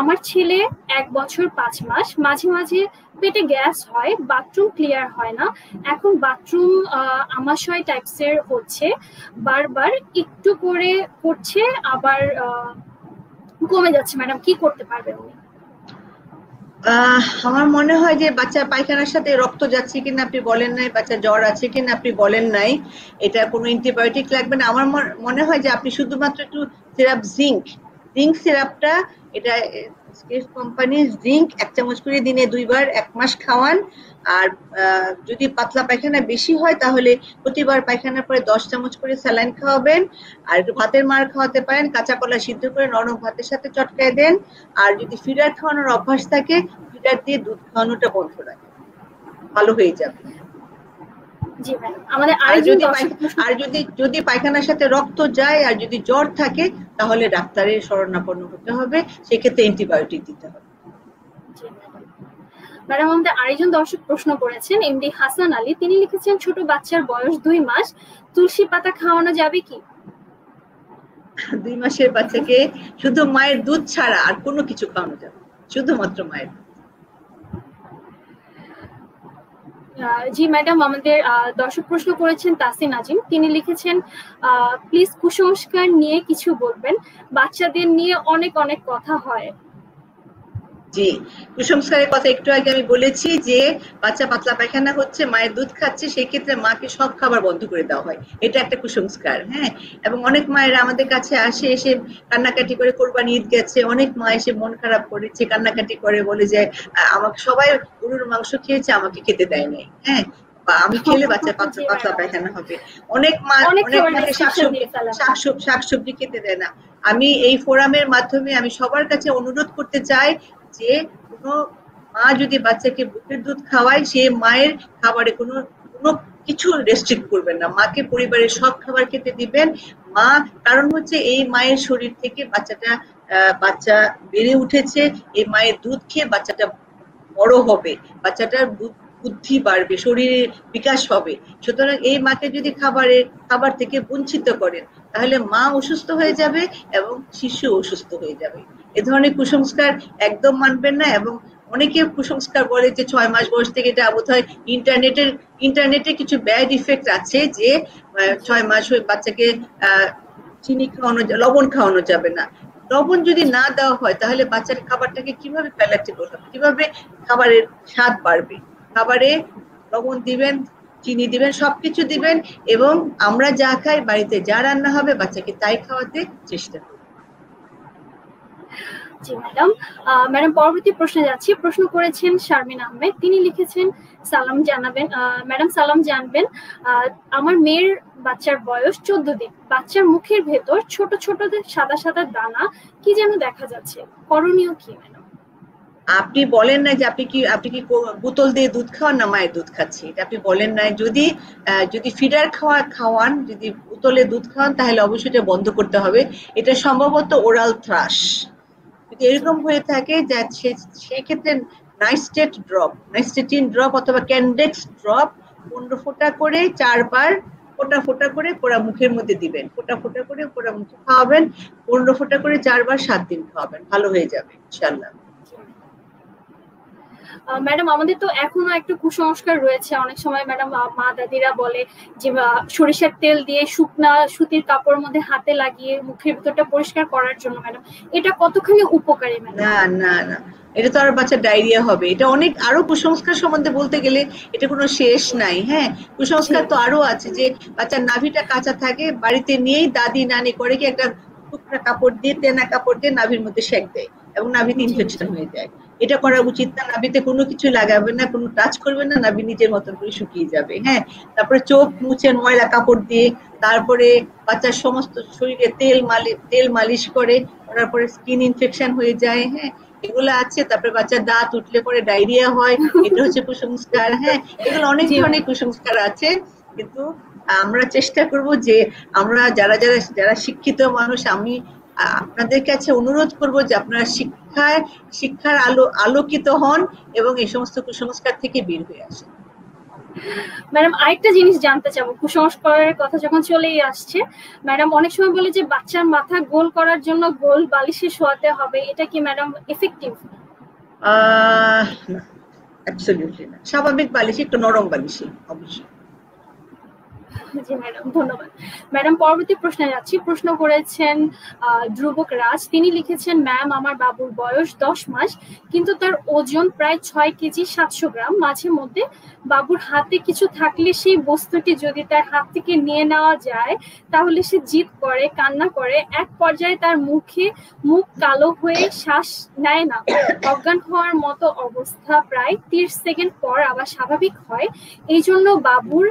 Speaker 1: আমার ছেলে এক বছর পাঁচ মাস। মাঝে মাঝে পেটে গ্যাস হয়, বাথরুম ক্লিয়ার হয় না। এখন বাথরুম আমাশয় টাইপসের হচ্ছে। বারবার একটু করে করছে, আবার কমে যাচ্ছে। ম্যাডাম, কি করতে পারবেন উনি?
Speaker 2: আমার মনে হয় যে বাচ্চা পায়খানার সাথে রক্ত যাচ্ছে কিনা আপনি বলেন নাই বাচ্চা জ্বর আছে কিনা আপনি বলেন নাই, এটা কোনো অ্যান্টিবায়োটিক লাগবে না। আমার মনে হয় যে আপনি শুধুমাত্র একটু সিরাপ জিঙ্ক জিঙ্ক সিরাপটা এটা কোম্পানির জিঙ্ক এক চামচ করে দিনে দুইবার, এক মাস খাওয়ান আর যদি পাতলা পায়খানা বেশি হয় তাহলে প্রতিবার পায়খানার পরে দশ চামচ করে স্যালাইন খাওয়াবেন। আর একটু ভাতের মার খাওয়াতে পারেন কাঁচা কলা সিদ্ধ করে নরম ভাতের সাথে চটকায় দেন। আর যদি ফিডার খাওয়ানোর অভ্যাস থাকে ফিডার দিয়ে দুধ খাওয়ানোটা বন্ধ রাখেন ভালো হয়ে যাবে। আর যদি যদি পায়খানার সাথে রক্ত যায় আর যদি জ্বর থাকে তাহলে ডাক্তারের শরণাপন্ন হতে হবে। সেক্ষেত্রে অ্যান্টিবায়োটিক দিতে হবে।
Speaker 1: ম্যাডাম আমাদের আরেকজন দর্শক প্রশ্ন করেছেন এমডি হাসান আলী। তিনি লিখেছেন ছোট বাচ্চার বয়স দুই মাস তুলসী পাতা খাওয়ানো যাবে কি?
Speaker 2: দুই মাসের বাচ্চাকে শুধু মায়ের দুধ ছাড়া আর কোনো কিছু খাওয়ানো যাবে শুধুমাত্র মায়ের
Speaker 1: জি ম্যাডাম আমাদের দর্শক প্রশ্ন করেছেন তাসিন আজিম। তিনি লিখেছেন প্লিজ কুসংস্কার নিয়ে কিছু বলবেন। বাচ্চাদের নিয়ে অনেক অনেক কথা হয়।
Speaker 2: জি। কুসংস্কারের কথা একটু আগে আমি বলেছি যে বাচ্চা পাতলা পায়খানা হচ্ছে মায়ের দুধ খাচ্ছে সেই ক্ষেত্রে মাকে সব খাবার বন্ধ করে দেওয়া হয়। এটা একটা কুসংস্কার হ্যাঁ? এবং অনেক মায়েরা আমাদের কাছে আসে এসে কান্নাকাটি করে কোরবানি ঈদ গেছে অনেক মা এসে মন খারাপ করেছে কান্নাকাটি করে বলে যে আমাকে সবাই গরুর মাংস খেয়েছে আমাকে খেতে দেয় নাই হ্যাঁ আমি খেলে বাচ্চা পাতলা পাতলা পায়খানা হবে। অনেক মা অনেক মাকে শাকসবজি শাকসবজি খেতে দেয় না। আমি এই ফোরামের মাধ্যমে আমি সবার কাছে অনুরোধ করতে চাই যে কোনো মা যদি বাচ্চাকে বুকের দুধ খাওয়ায়, সে মায়ের খাবারে কোনো কোনো কিছু রেস্ট্রিক্ট করবেন না। মাকে পরিবারের সব খাবার খেতে দিবেন। মা, কারণ হচ্ছে এই মায়ের শরীর থেকে বাচ্চাটা বাচ্চা বেড়ে উঠেছে। এই মায়ের দুধ খেয়ে বাচ্চাটা বড় হবে। বাচ্চাটার বুদ্ধি বাড়বে, শরীরে বিকাশ হবে। সুতরাং এই মাকে যদি খাবারে, খাবার থেকে বঞ্চিত করেন তাহলে মা অসুস্থ হয়ে যাবে এবং শিশু অসুস্থ হয়ে যাবে। এ ধরনের কুসংস্কার একদম মানবেন না এবং অনেকে কুসংস্কার বলে যে ছয় মাস বয়স থেকে এটা বোধ হয়। ইন্টারনেটের, ইন্টারনেটে কিছু ব্যাড ইফেক্ট আছে যে ছয় মাস হয়ে বাচ্চাকে চিনি খাওয়ানো লবণ খাওয়ানো যাবে না। লবণ যদি না দেওয়া হয় তাহলে বাচ্চার খাবারটাকে কীভাবে প্যালেটেবল হবে? কীভাবে খাবারের স্বাদ বাড়বে? খাবারে লবণ দিবেন চিনি দিবেন, সবকিছু দিবেন এবং আমরা যা খাই বাড়িতে যা রান্না হবে বাচ্চাকে তাই খাওয়াতে চেষ্টা করব
Speaker 1: জি ম্যাডাম ম্যাডাম, পরবর্তী প্রশ্নে যাচ্ছি। প্রশ্ন করেছেন শারমিন আহমেদ। তিনি লিখেছেন, সালাম জানাবেন ম্যাডাম সালাম জানবেন আমার মেয়ের বাচ্চার বয়স চোদ্দ দিন। বাচ্চার মুখের ভেতর ছোট ছোট সাদা সাদা দানা, কি যেন দেখা যাচ্ছে। করণীয় কি?
Speaker 2: আপনি বলেন না যে আপনি কি আপনি কি বোতল দিয়ে দুধ খাওয়ান? না, মায়ের দুধ খাচ্ছি। এটা আপনি বলেন না যদি যদি ফিডার খাওয়া, খাওয়ান, যদি বোতলে দুধ খাওয়ান, তাহলে অবশ্যই এটা বন্ধ করতে হবে। এটা সম্ভবত ওরাল থ্রাশ যদি এরকম হয়ে থাকে যে সেক্ষেত্রে নাইস্টেট ড্রপ, নাইস্টেটিন ড্রপ অথবা ক্যান্ডেক্স ড্রপ পনেরো ফোঁটা করে, চারবার ফোটা ফোটা করে পোড়া মুখের মধ্যে দিবেন। ফোটা ফোটা করে পোড়া মুখে খাওয়াবেন, পনেরো ফোটা করে চারবার সাত দিন খাওয়াবেন। ভালো হয়ে যাবে ইনশাল্লাহ
Speaker 1: ম্যাডাম আমাদের তো এখনও একটু কুসংস্কার রয়েছে। অনেক সময় ম্যাডাম মা দাদিরা বলে যে সরিষার তেল দিয়ে শুকনা সুতির কাপড়ের মধ্যে হাতে লাগিয়ে মুখের ভিতরটা পরিষ্কার করার জন্য ম্যাডাম। এটা কতখানি উপকারী ম্যাডাম?
Speaker 2: না না না। এটা তো আর বাচ্চা ডায়রিয়া হবে। এটা অনেক আরও কুসংস্কার সম্বন্ধে বলতে গেলে এটা কোনো শেষ নাই হ্যাঁ? কুসংস্কার তো আরও আছে যে বাচ্চার নাভিটা কাঁচা থাকে বাড়িতে নিয়েই দাদি নানি করে কি একটা টুকরা কাপড় দিয়ে তেনা কাপড় দিয়ে নাভির মধ্যে সেঁক দেয় এবং নাভিতে ইনফেকশন হয়ে যায়। এটা করা উচিত না নাভিতে কোনো কিছু লাগাবে না কোনো টাচ করবে না নাভি নিজের মতন করে শুকিয়ে যাবে হ্যাঁ? তারপরে চোখ মুছে ময়লা কাপড় দিয়ে তারপরে বাচ্চার সমস্ত শরীরে তেল মালিশ তেল মালিশ করে করার পরে স্কিন ইনফেকশন হয়ে যায় হ্যাঁ? এগুলো আছে তারপরে বাচ্চার দাঁত উঠলে পরে ডায়রিয়া হয় এটা হচ্ছে কুসংস্কার হ্যাঁ? এগুলো অনেক ধরনের কুসংস্কার আছে কিন্তু আমরা চেষ্টা করব যে আমরা যারা যারা যারা শিক্ষিত মানুষ আমি আপনাদের কাছে অনুরোধ করব যে আপনারা শিক্ষায় শিক্ষার আলো আলোকিত হন এবং এই সমস্ত কুসংস্কার থেকে বের হয়ে আসেন।
Speaker 1: ম্যাডাম আরেকটা জিনিস জানতে চাবো কুসংস্কারের কথা যখন চলেই আসছে ম্যাডাম অনেক সময় বলে যে বাচ্চার মাথা গোল করার জন্য গোল বালিশে শোয়াতে হবে এটা কি ম্যাডাম এফেক্টিভ
Speaker 2: অ্যাবসলিউটলি না। স্বাভাবিক বালিশে একটু নরম বালিশে অবশ্যই।
Speaker 1: ম্যাডাম পরবর্তী প্রশ্নে যাচ্ছি। প্রশ্ন করেছেন ধ্রুবক রাজ। তিনি লিখেছেন ম্যাম আমার বাবুর বয়স দশ মাস, কিন্তু তার ওজন প্রায় ছয় কেজি সাতশো গ্রাম। মাঝে মধ্যে বাবুর হাতে কিছু থাকলে সেই বস্তুটি যদি তার হাত থেকে নিয়ে নেওয়া যায়, তাহলে সে জিদ করে, কান্না করে। এক পর্যায়ে তার মুখে মুখ কালো হয়ে শ্বাস নেয় না। অজ্ঞান হওয়ার মতো অবস্থা প্রায় তিরিশ সেকেন্ড পর আবার স্বাভাবিক হয়। এই জন্য বাবুর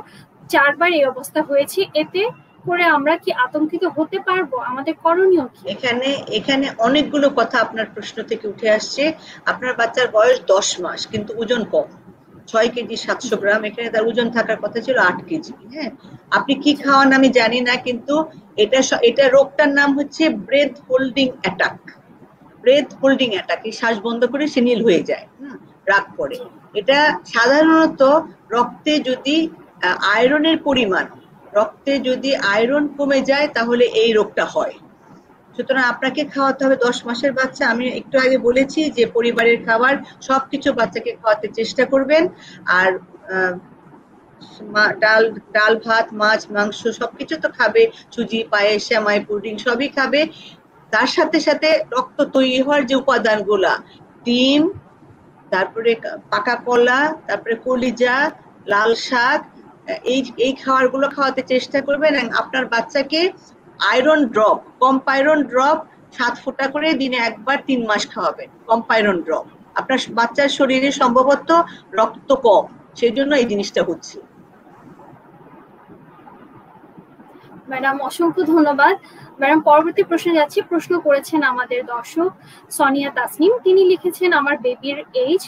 Speaker 1: চারবার এই অবস্থা হয়েছে। এতে করে আমরা কি আতঙ্কিত হতে পারব? আমাদের করণীয় কি?
Speaker 2: এখানে এখানে অনেকগুলো কথা আপনার প্রশ্ন থেকে উঠে আসছে। আপনার বাচ্চার বয়স দশ মাস, কিন্তু ওজন কম। ছয় কেজি সাতশো গ্রাম, এখানে তার ওজন থাকার কথা ছিল আট কেজি হ্যাঁ? আপনি কি খাওয়ান আমি জানি না, কিন্তু এটা এটা রোগটার নাম হচ্ছে breath holding attack breath holding attack এই শ্বাস বন্ধ করে সে নীল হয়ে যায় রাগ করে। এটা সাধারণত রক্তে যদি আয়রনের পরিমাণ, রক্তে যদি আয়রন কমে যায় তাহলে এই রোগটা হয়। সুতরাং আপনাকে খাওয়াতে হবে দশ মাসের বাচ্চা। আমি একটু আগে বলেছি যে পরিবারের খাবার, সবকিছু বাচ্চাকে খাওয়াতে চেষ্টা করবেন। আর ডাল ডাল ভাত, মাছ, মাংস সবকিছু তো খাবে। সুজি, পায়েস শ্যামাই পুডিং সবই খাবে। তার সাথে সাথে রক্ত তৈরি হওয়ার যে উপাদানগুলা, ডিম, তারপরে পাকা কলা, তারপরে কলিজা, লাল শাক এই এই খাবারগুলো খাওয়াতে চেষ্টা করবেন আপনার বাচ্চাকে আয়রন ড্রপ কম্পাইরন ড্রপ সাত ফোঁটা করে দিনে একবার তিন মাস খাওয়াবেন কম্পাইরন ড্রপ আপনার বাচ্চার শরীরে সম্ভবত রক্ত কম, সেই জন্য এই জিনিসটা হচ্ছে।
Speaker 1: ম্যাডাম, অসংখ্য ধন্যবাদ। ম্যাডাম, পরবর্তী প্রশ্নে যাচ্ছি। প্রশ্ন করেছেন আমাদের দর্শক সনিয়া তাসনিম। তিনি লিখেছেন, আমার বেবির এজ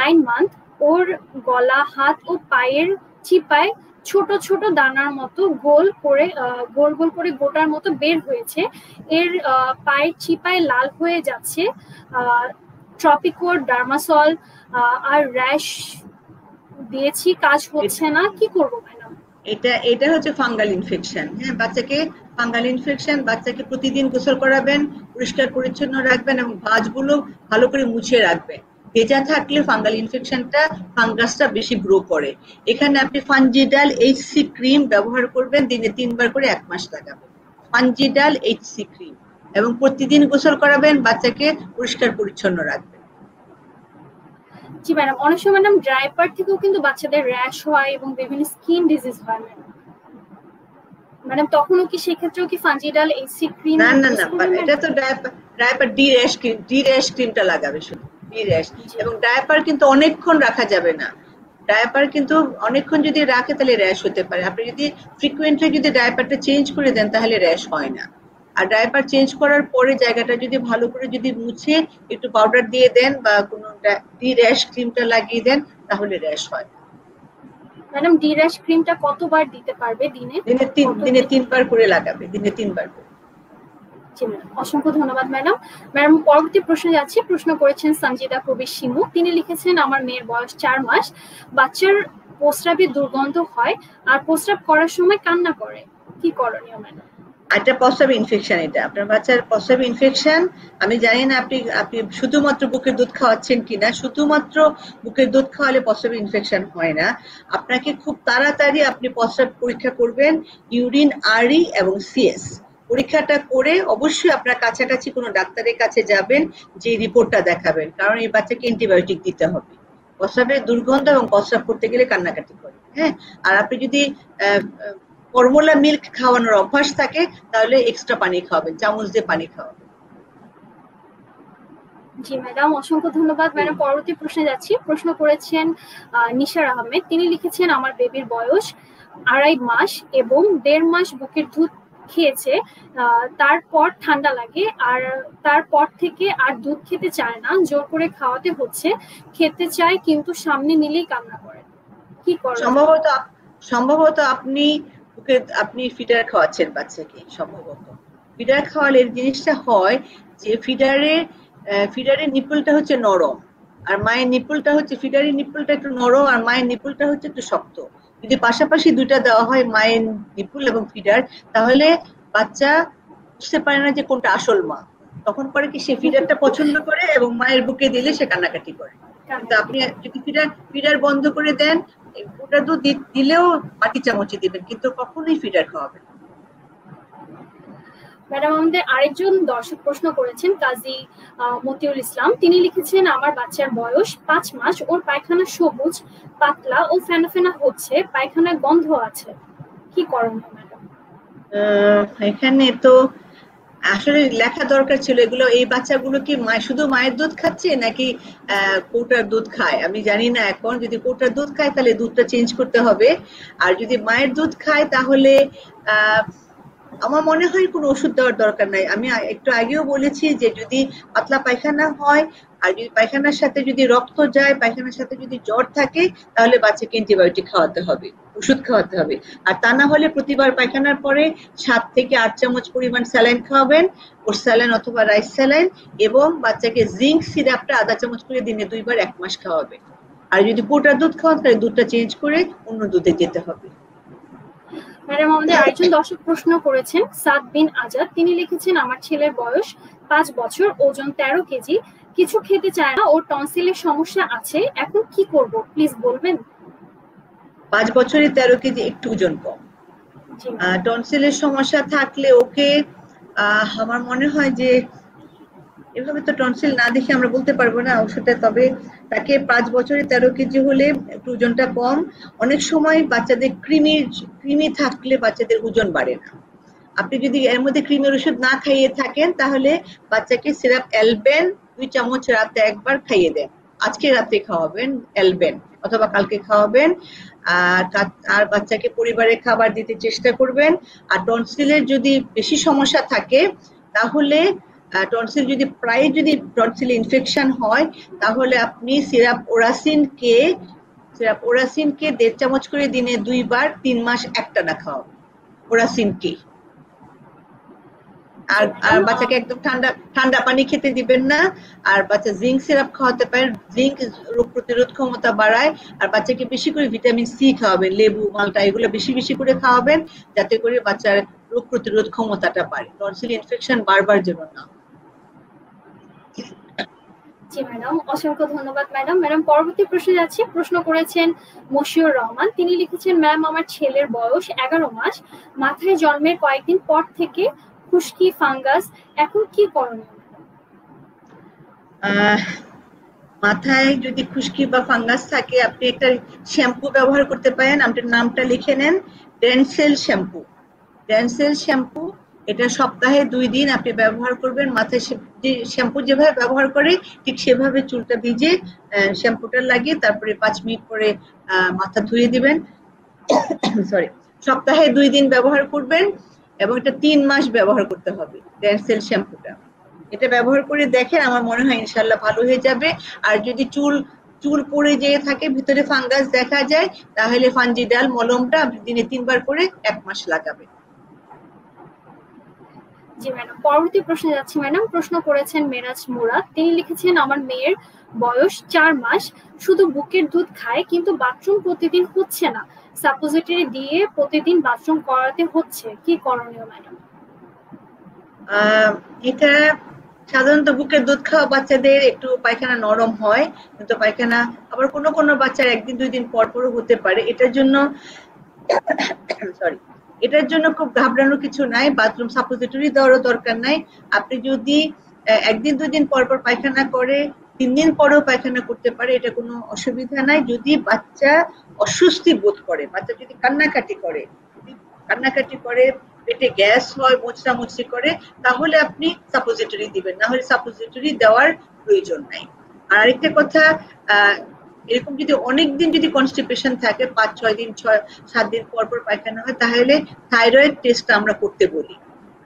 Speaker 1: নাইন মান্থ ওর গলা, হাত ও পায়ের চিপায় ছোট ছোট দানার মতো গোল করে গোল গোল করে গোটার মতো বের হয়েছে। এর পায়ের চিপায় লাল হয়ে যাচ্ছে ট্রপিকোর ডার্মাসল আর র্যাশ দিয়েছি, কাজ হচ্ছে না। কি করব ম্যাডাম
Speaker 2: এটা এটা হচ্ছে ফাঙ্গাল ইনফেকশন হ্যাঁ বাচ্চাকে ফাঙ্গাল ইনফেকশন বাচ্চাকে প্রতিদিন গোসল করাবেন, পরিষ্কার পরিচ্ছন্ন রাখবেন এবং ভাঁজগুলো ভালো করে মুছে রাখবেন। ভেজা থাকলে ফাঙ্গাল ইনফেকশনটা ফাঙ্গাসটা বেশি গ্রো করে। এখানে আপনি ফানজিডাল এইচসি ক্রিম ব্যবহার করবেন দিনে তিনবার করে এক মাস লাগাবেন। ফানজিডাল এইচসি ক্রিম এবং প্রতিদিন গোসল করাবেন বাচ্চাকে পরিষ্কার পরিচ্ছন্ন রাখবেন।
Speaker 1: জি ম্যাডাম অনেক সময় ম্যাডাম ড্রাইপার থেকেও কিন্তু বাচ্চাদের র্যাশ হয় এবং বিভিন্ন স্কিন ডিজিজ হয় ম্যাডাম। ম্যাডাম তখনও কি সেক্ষেত্রেও কি ফানজিডাল এইচসি ক্রিম
Speaker 2: না না না এটা তো diaper diaper D rash cream D rash ক্রিমটা লাগাবে শুধু। র্যাশ এবং ডায়াপার কিন্তু অনেকক্ষণ রাখা যাবে না। ডায়াপার কিন্তু অনেকক্ষণ যদি রাখে তাহলে র্যাশ হতে পারে। আপনি যদি ফ্রিকুয়েন্টলি যদি ডায়াপারটা চেঞ্জ করে দেন তাহলে র্যাশ হয় না। আর ডায়াপার চেঞ্জ করার পরে জায়গাটা যদি ভালো করে যদি মুছে একটু পাউডার দিয়ে দেন বা কোনো ডি র্যাশ ক্রিমটা লাগিয়ে দেন তাহলে র্যাশ হয়
Speaker 1: ম্যাডাম ডি র্যাশ ক্রিমটা কতবার দিতে পারবে দিনে?
Speaker 2: দিনে তিন দিনে তিনবার করে লাগাবে। দিনে তিনবার করে।
Speaker 1: জি অসংখ্য ধন্যবাদ, ম্যাডাম। ম্যাডাম, পরবর্তী প্রশ্নে যাচ্ছি। প্রশ্ন করেছেন সঞ্জিদা কবির শিমু তিনি লিখেছেন, আমার মেয়ের বয়স চার মাস। বাচ্চার প্রস্রাবে দুর্গন্ধ হয় আর প্রস্রাব করার সময় কান্না করে। কি করণীয়, ম্যাডাম?
Speaker 2: একটা প্রস্রাব ইনফেকশন এটা। আপনার বাচ্চার প্রস্রাব ইনফেকশন আমি জানি না আপনি আপনি শুধুমাত্র বুকের দুধ খাওয়াচ্ছেন কিনা শুধুমাত্র বুকের দুধ খাওয়ালে প্রস্রাব ইনফেকশন হয় না। আপনাকে খুব তাড়াতাড়ি আপনি প্রস্রাব পরীক্ষা করবেন ইউরিন, আরই এবং সিএস। পরীক্ষাটা করে অবশ্যই আপনার কাছাকাছি কোনো ডাক্তারের কাছে যাবেন, যে রিপোর্টটা দেখাবেন। কারণ এই বাচ্চাকে অ্যান্টিবায়োটিক দিতে হবে। প্রস্রাবের দুর্গন্ধ এবং প্রস্রাব করতে গেলে কান্নাকাটি করে হ্যাঁ? আর আপনি যদি ফর্মুলা মিল্ক খাওয়ানোর অভ্যাস থাকে, তাহলে এক্সট্রা পানি খাওয়াবেন, চামচ দিয়ে পানি খাওয়াবেন।
Speaker 1: জি ম্যাডাম অসংখ্য ধন্যবাদ। ম্যাডাম পরবর্তী প্রশ্নে যাচ্ছি। প্রশ্ন করেছেন নিশার আহমেদ। তিনি লিখেছেন, আমার বেবির বয়স আড়াই মাস এবং দেড় মাস বুকের দুধ খেয়েছে তারপর ঠান্ডা লাগে আর তারপর থেকে আর দুধ খেতে চায় না, জোর করে খাওয়াতে হচ্ছে, খেতে চায় কিন্তু সামনে নিলেই কান্না করে। কি করে?
Speaker 2: সম্ভবত সম্ভবত আপনি আপনি ফিডার খাওয়াচ্ছেন বাচ্চাকে, সম্ভবত। ফিডার খাওয়ালে জিনিসটা হয় যে ফিডারে ফিডারের নিপুলটা হচ্ছে নরম, আর মায়ের নিপুলটা হচ্ছে, ফিডারের নিপুলটা একটু নরম, আর মায়ের নিপুলটা হচ্ছে একটু শক্ত। যদি পাশাপাশি দুইটা দেওয়া হয় মায়ের নিপুল এবং ফিডার, তাহলে বাচ্চা বুঝতে পারে না যে কোনটা আসল মা। তখন পরে কি সে ফিডারটা পছন্দ করে এবং মায়ের বুকে দিলে সে কান্নাকাটি করে। কিন্তু আপনি যদি ফিডার ফিডার বন্ধ করে দেন, ওটা দুধ দিলেও মাটি চামচে দিবেন, কিন্তু কখনোই ফিডার খাওয়াবেন
Speaker 1: ম্যাডাম আমাদের আরেকজন দর্শক প্রশ্ন করেছেন, কাজী মতিউল ইসলাম। তিনি লিখেছেন, আমার বাচ্চার বয়স পাঁচ মাস, ওর পায়খানা সবুজ, পাতলা ও ফেনা ফেনা হচ্ছে, পায়খানায় গন্ধ আছে। কি করণীয়, ম্যাডাম?
Speaker 2: এখানে তো আসলে লেখা দরকার ছিল, এগুলো, এই বাচ্চাগুলো কি শুধু মায়ের দুধ খাচ্ছে নাকি কৌটার দুধ খায়? আমি জানি না এখন, যদি কৌটার দুধ খায় তাহলে দুধটা চেঞ্জ করতে হবে। আর যদি মায়ের দুধ খায় তাহলে আহ আমার মনে হয় কোনো ওষুধ দেওয়ার দরকার নাই। আমি একটু আগেও বলেছি যে যদি পাতলা পায়খানা হয়, আর যদি পায়খানার সাথে যদি রক্ত যায়, পায়খানার সাথে যদি জ্বর থাকে, তাহলে বাচ্চাকে অ্যান্টিবায়োটিক খাওয়াতে হবে, ওষুধ খাওয়াতে হবে। আর তা না হলে প্রতিবার পায়খানার পরে সাত থেকে আট চামচ পরিমাণ স্যালাইন খাওয়াবেন, ওর স্যালাইন অথবা রাইস স্যালাইন, এবং বাচ্চাকে জিঙ্ক সিরাপটা আধা চামচ করে দিনে দুইবার এক মাস খাওয়াবে। আর যদি পুরোটা দুধ খাওয়ান, তাহলে দুধটা চেঞ্জ করে অন্য দুধে যেতে হবে।
Speaker 1: ম্যাডাম আমাদের আরেকজন দর্শক প্রশ্ন করেছেন সাদ বিন আজাদ। তিনি লিখেছেন আমার ছেলের বয়স পাঁচ বছর ওজন তেরো কেজি। কিছু খেতে চায় না ওর টনসিলের সমস্যা আছে। এখন কি করব? প্লিজ বলবেন?
Speaker 2: পাঁচ বছরে তেরো কেজি একটু ওজন কম। টনসিলের সমস্যা থাকলে ওকে আমার মনে হয় যে এভাবে তো টনসিল না দেখে আমরা বলতে পারব না ওষুধটা তবে তাকে পাঁচ বছরে তেরো কেজি হলে একটু ওজনটা কম। অনেক সময় বাচ্চাদের কৃমির কৃমি থাকলে বাচ্চাদের ওজন বাড়ে না। আপনি যদি এর মধ্যে ক্রিমের ওষুধ না খাইয়ে থাকেন, তাহলে বাচ্চাকে সিরাপ অ্যালবেন, দুই চামচ রাতে একবার খাইয়ে দেন। আজকে রাতে খাওয়াবেন অ্যালবেন, অথবা কালকে খাওয়াবেন। আর আর বাচ্চাকে পরিবারে খাবার দিতে চেষ্টা করবেন। আর টনসিলের যদি বেশি সমস্যা থাকে, তাহলে টনসিল যদি প্রায় যদি টনসিল ইনফেকশন হয়, তাহলে আপনি সিরাপ ওরাসিনকে সিরাপ ওরাসিনকে দেড় চামচ করে দিনে দুইবার, তিন মাস একটা না খাওয়াবেন ওরাসিনকে। আর আর বাচ্চাকে একদম ঠান্ডা ঠান্ডা পানি খেতে দিবেন না, আর বাচ্চা জিঙ্ক সিরাপ খাওয়াতে পারেন, জিঙ্ক রোগ প্রতিরোধ ক্ষমতা বাড়ায়, আর বাচ্চাকে বেশি করে ভিটামিন সি খাওয়াবেন, লেবু, মালটা, এগুলো বেশি বেশি করে খাওয়াবেন, যাতে করে বাচ্চার রোগ প্রতিরোধ ক্ষমতাটা বাড়ে। টনসিল ইনফেকশন বারবার যেন না
Speaker 1: জি ম্যাডাম অসংখ্য ধন্যবাদ ম্যাডাম ম্যাডাম পরবর্তী প্রশ্নে যাচ্ছি। প্রশ্ন করেছেন মশিউর রহমান। তিনি লিখেছেন ম্যাম আমার ছেলের বয়স এগারো মাস। মাথায় জন্মের কয়েকদিন পর থেকে খুশকি, ফাঙ্গাস। এখন কি করণীয়?
Speaker 2: মাথায় যদি খুশকি বা ফাঙ্গাস থাকে, আপনি একটা শ্যাম্পু ব্যবহার করতে পারেন। আপনার নামটা লিখে নেন, ডেনসেল শ্যাম্পু। ডেনসেল শ্যাম্পু এটা সপ্তাহে দুই দিন আপনি ব্যবহার করবেন। মাথায় যে শ্যাম্পু যেভাবে ব্যবহার করে, ঠিক সেভাবে চুলটা ভিজে শ্যাম্পুটা লাগিয়ে তারপরে পাঁচ মিনিট পরে মাথা ধুয়ে দিবেন। সরি সপ্তাহে দুই দিন ব্যবহার করবেন এবং এটা তিন মাস ব্যবহার করতে হবে ড্যান্সেল শ্যাম্পুটা। এটা ব্যবহার করে দেখেন, আমার মনে হয় ইনশাল্লাহ ভালো হয়ে যাবে। আর যদি চুল চুল পড়ে যেয়ে থাকে, ভিতরে ফাঙ্গাস দেখা যায়, তাহলে ফাঞ্জিডাল মলমটা দিনে তিনবার করে এক মাস লাগাবেন।
Speaker 1: জি ম্যাডাম, পরবর্তী প্রশ্নে যাচ্ছি ম্যাডাম। প্রশ্ন করেছেন মেরাজ মুরাদ। তিনি লিখেছেন, আমার মেয়ের বয়স চার মাস। শুধু বুকের দুধ খায়, কিন্তু বাথরুম প্রতিদিন হচ্ছে না। সাপোজিটরি দিয়ে প্রতিদিন বাথরুম করাতে হচ্ছে। কি করণীয় ম্যাডাম?
Speaker 2: এটা সাধারণত বুকের দুধ খাওয়া বাচ্চাদের একটু পায়খানা নরম হয়, কিন্তু পায়খানা আবার কোনো কোনো বাচ্চার একদিন, দুই দিন পর পরও হতে পারে। এটার জন্য সরি এটার জন্য খুব ঘাবড়ানোর কিছু নাই বাথরুম সাপোজিটরি দেওয়ারও দরকার নাই। আপনি যদি একদিন দুই দিন পর পর পায়খানা করে, তিন দিন পরেও পায়খানা করতে পারে, এটা কোনো অসুবিধা নাই। যদি বাচ্চা অস্বস্তি বোধ করে, বাচ্চা যদি কান্নাকাটি করে কান্নাকাটি করে, পেটে গ্যাস হয় মোচড়া মুচড়ি করে, তাহলে আপনি সাপোজিটরি দিবেন। না হলে সাপোজিটরি দেওয়ার প্রয়োজন নাই। আর আরেকটা কথা এরকম যদি অনেক দিন যদি কনস্টিপেশন থাকে, পাঁচ, ছয় দিন, ছয়, সাত দিন পর পর পায়খানা হয়, তাহলে থাইরয়েড টেস্ট আমরা করতে বলি।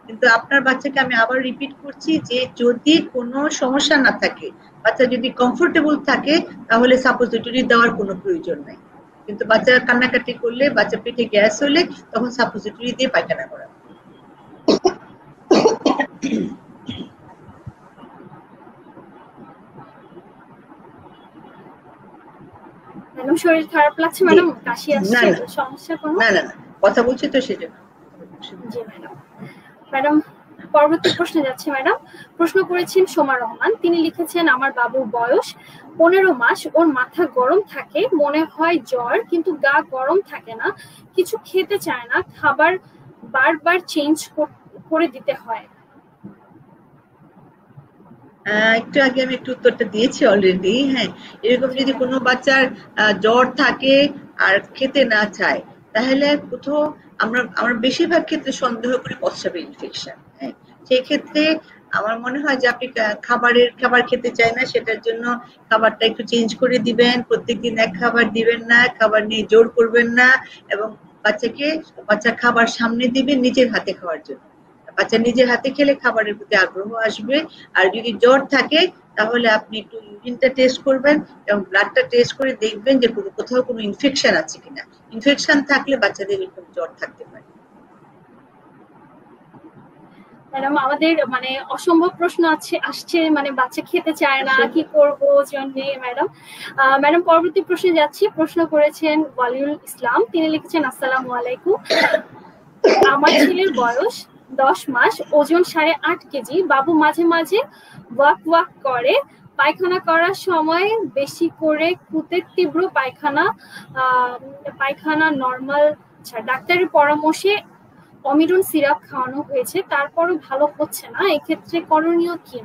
Speaker 2: কিন্তু আপনার বাচ্চাকে আমি আবার রিপিট করছি যে যদি কোনো সমস্যা না থাকে, বাচ্চা যদি কমফোর্টেবল থাকে, তাহলে সাপোজিটরি দেওয়ার কোনো প্রয়োজন নাই। কিন্তু বাচ্চা কান্নাকাটি করলে, বাচ্চা পেটে গ্যাস হলে, তখন সাপোজিটরি দিয়ে পায়খানা করা।
Speaker 1: ম্যাডাম শরীর খারাপ লাগছে ম্যাডাম? কাশি আসছে সমস্যা কোনো?
Speaker 2: না না না। কথা বলছি তো সেটা
Speaker 1: জি ম্যাডাম। ম্যাডাম পরবর্তী প্রশ্নে যাচ্ছে ম্যাডাম। প্রশ্ন করেছেন সোমা রহমান। তিনি লিখেছেন আমার বাবুর বয়স পনেরো মাস ওর মাথা গরম থাকে মনে হয় জ্বর কিন্তু গা গরম থাকে না। কিছু খেতে চায় না খাবার বারবার চেঞ্জ করে দিতে হয়।
Speaker 2: একটু আগে আমি একটু উত্তরটা দিয়েছি অলরেডি হ্যাঁ। এরকম যদি কোনো বাচ্চার জ্বর থাকে আর খেতে না চায়, তাহলে কোথাও আমরা আমরা বেশিরভাগ ক্ষেত্রে সন্দেহ করি প্রস্রাবের ইনফেকশন হ্যাঁ। সেই ক্ষেত্রে আমার মনে হয় যে আপনি খাবারের, খাবার খেতে চায় না, সেটার জন্য খাবারটা একটু চেঞ্জ করে দিবেন। প্রত্যেকদিন এক খাবার দিবেন না, খাবার নিয়ে জোর করবেন না এবং বাচ্চাকে, বাচ্চা খাবার সামনে দিবেন নিজের হাতে খাওয়ার জন্য। বাচ্চা নিজের হাতে খেলে খাবারের প্রতি আগ্রহ আসবে। আর যদি জ্বর থাকে তাহলে আপনি একটু ইউরিনটা টেস্ট করবেন এবং ব্লাডটা টেস্ট করে দেখবেন যে কোনো কোথাও কোনো ইনফেকশন আছে কিনা। ইনফেকশন থাকলে বাচ্চাদের এরকম জ্বর থাকতে পারে।
Speaker 1: ম্যাডাম আমাদের মানে অসম্ভব প্রশ্ন আছে আসছে মানে বাচ্চা খেতে চায় না কি করব জন্য ম্যাডাম। ম্যাডাম পরবর্তী প্রশ্নে যাচ্ছি। প্রশ্ন করেছেন ওয়ালিউল ইসলাম। তিনি লিখেছেন আসসালামু আলাইকুম। আমার ছেলের বয়স দশ মাস, ওজন সাড়ে আট কেজি। বাবু মাঝে মাঝে ওয়াক ওয়াক করে। পায়খানা করার সময় বেশি করে কুতের তীব্র পায়খানা পায়খানা নর্মাল ডাক্তারের পরামর্শে অমিরন সিরাপ খাওয়ানো হয়েছে, তারপরও ভালো হচ্ছে না। এক্ষেত্রে করণীয় কি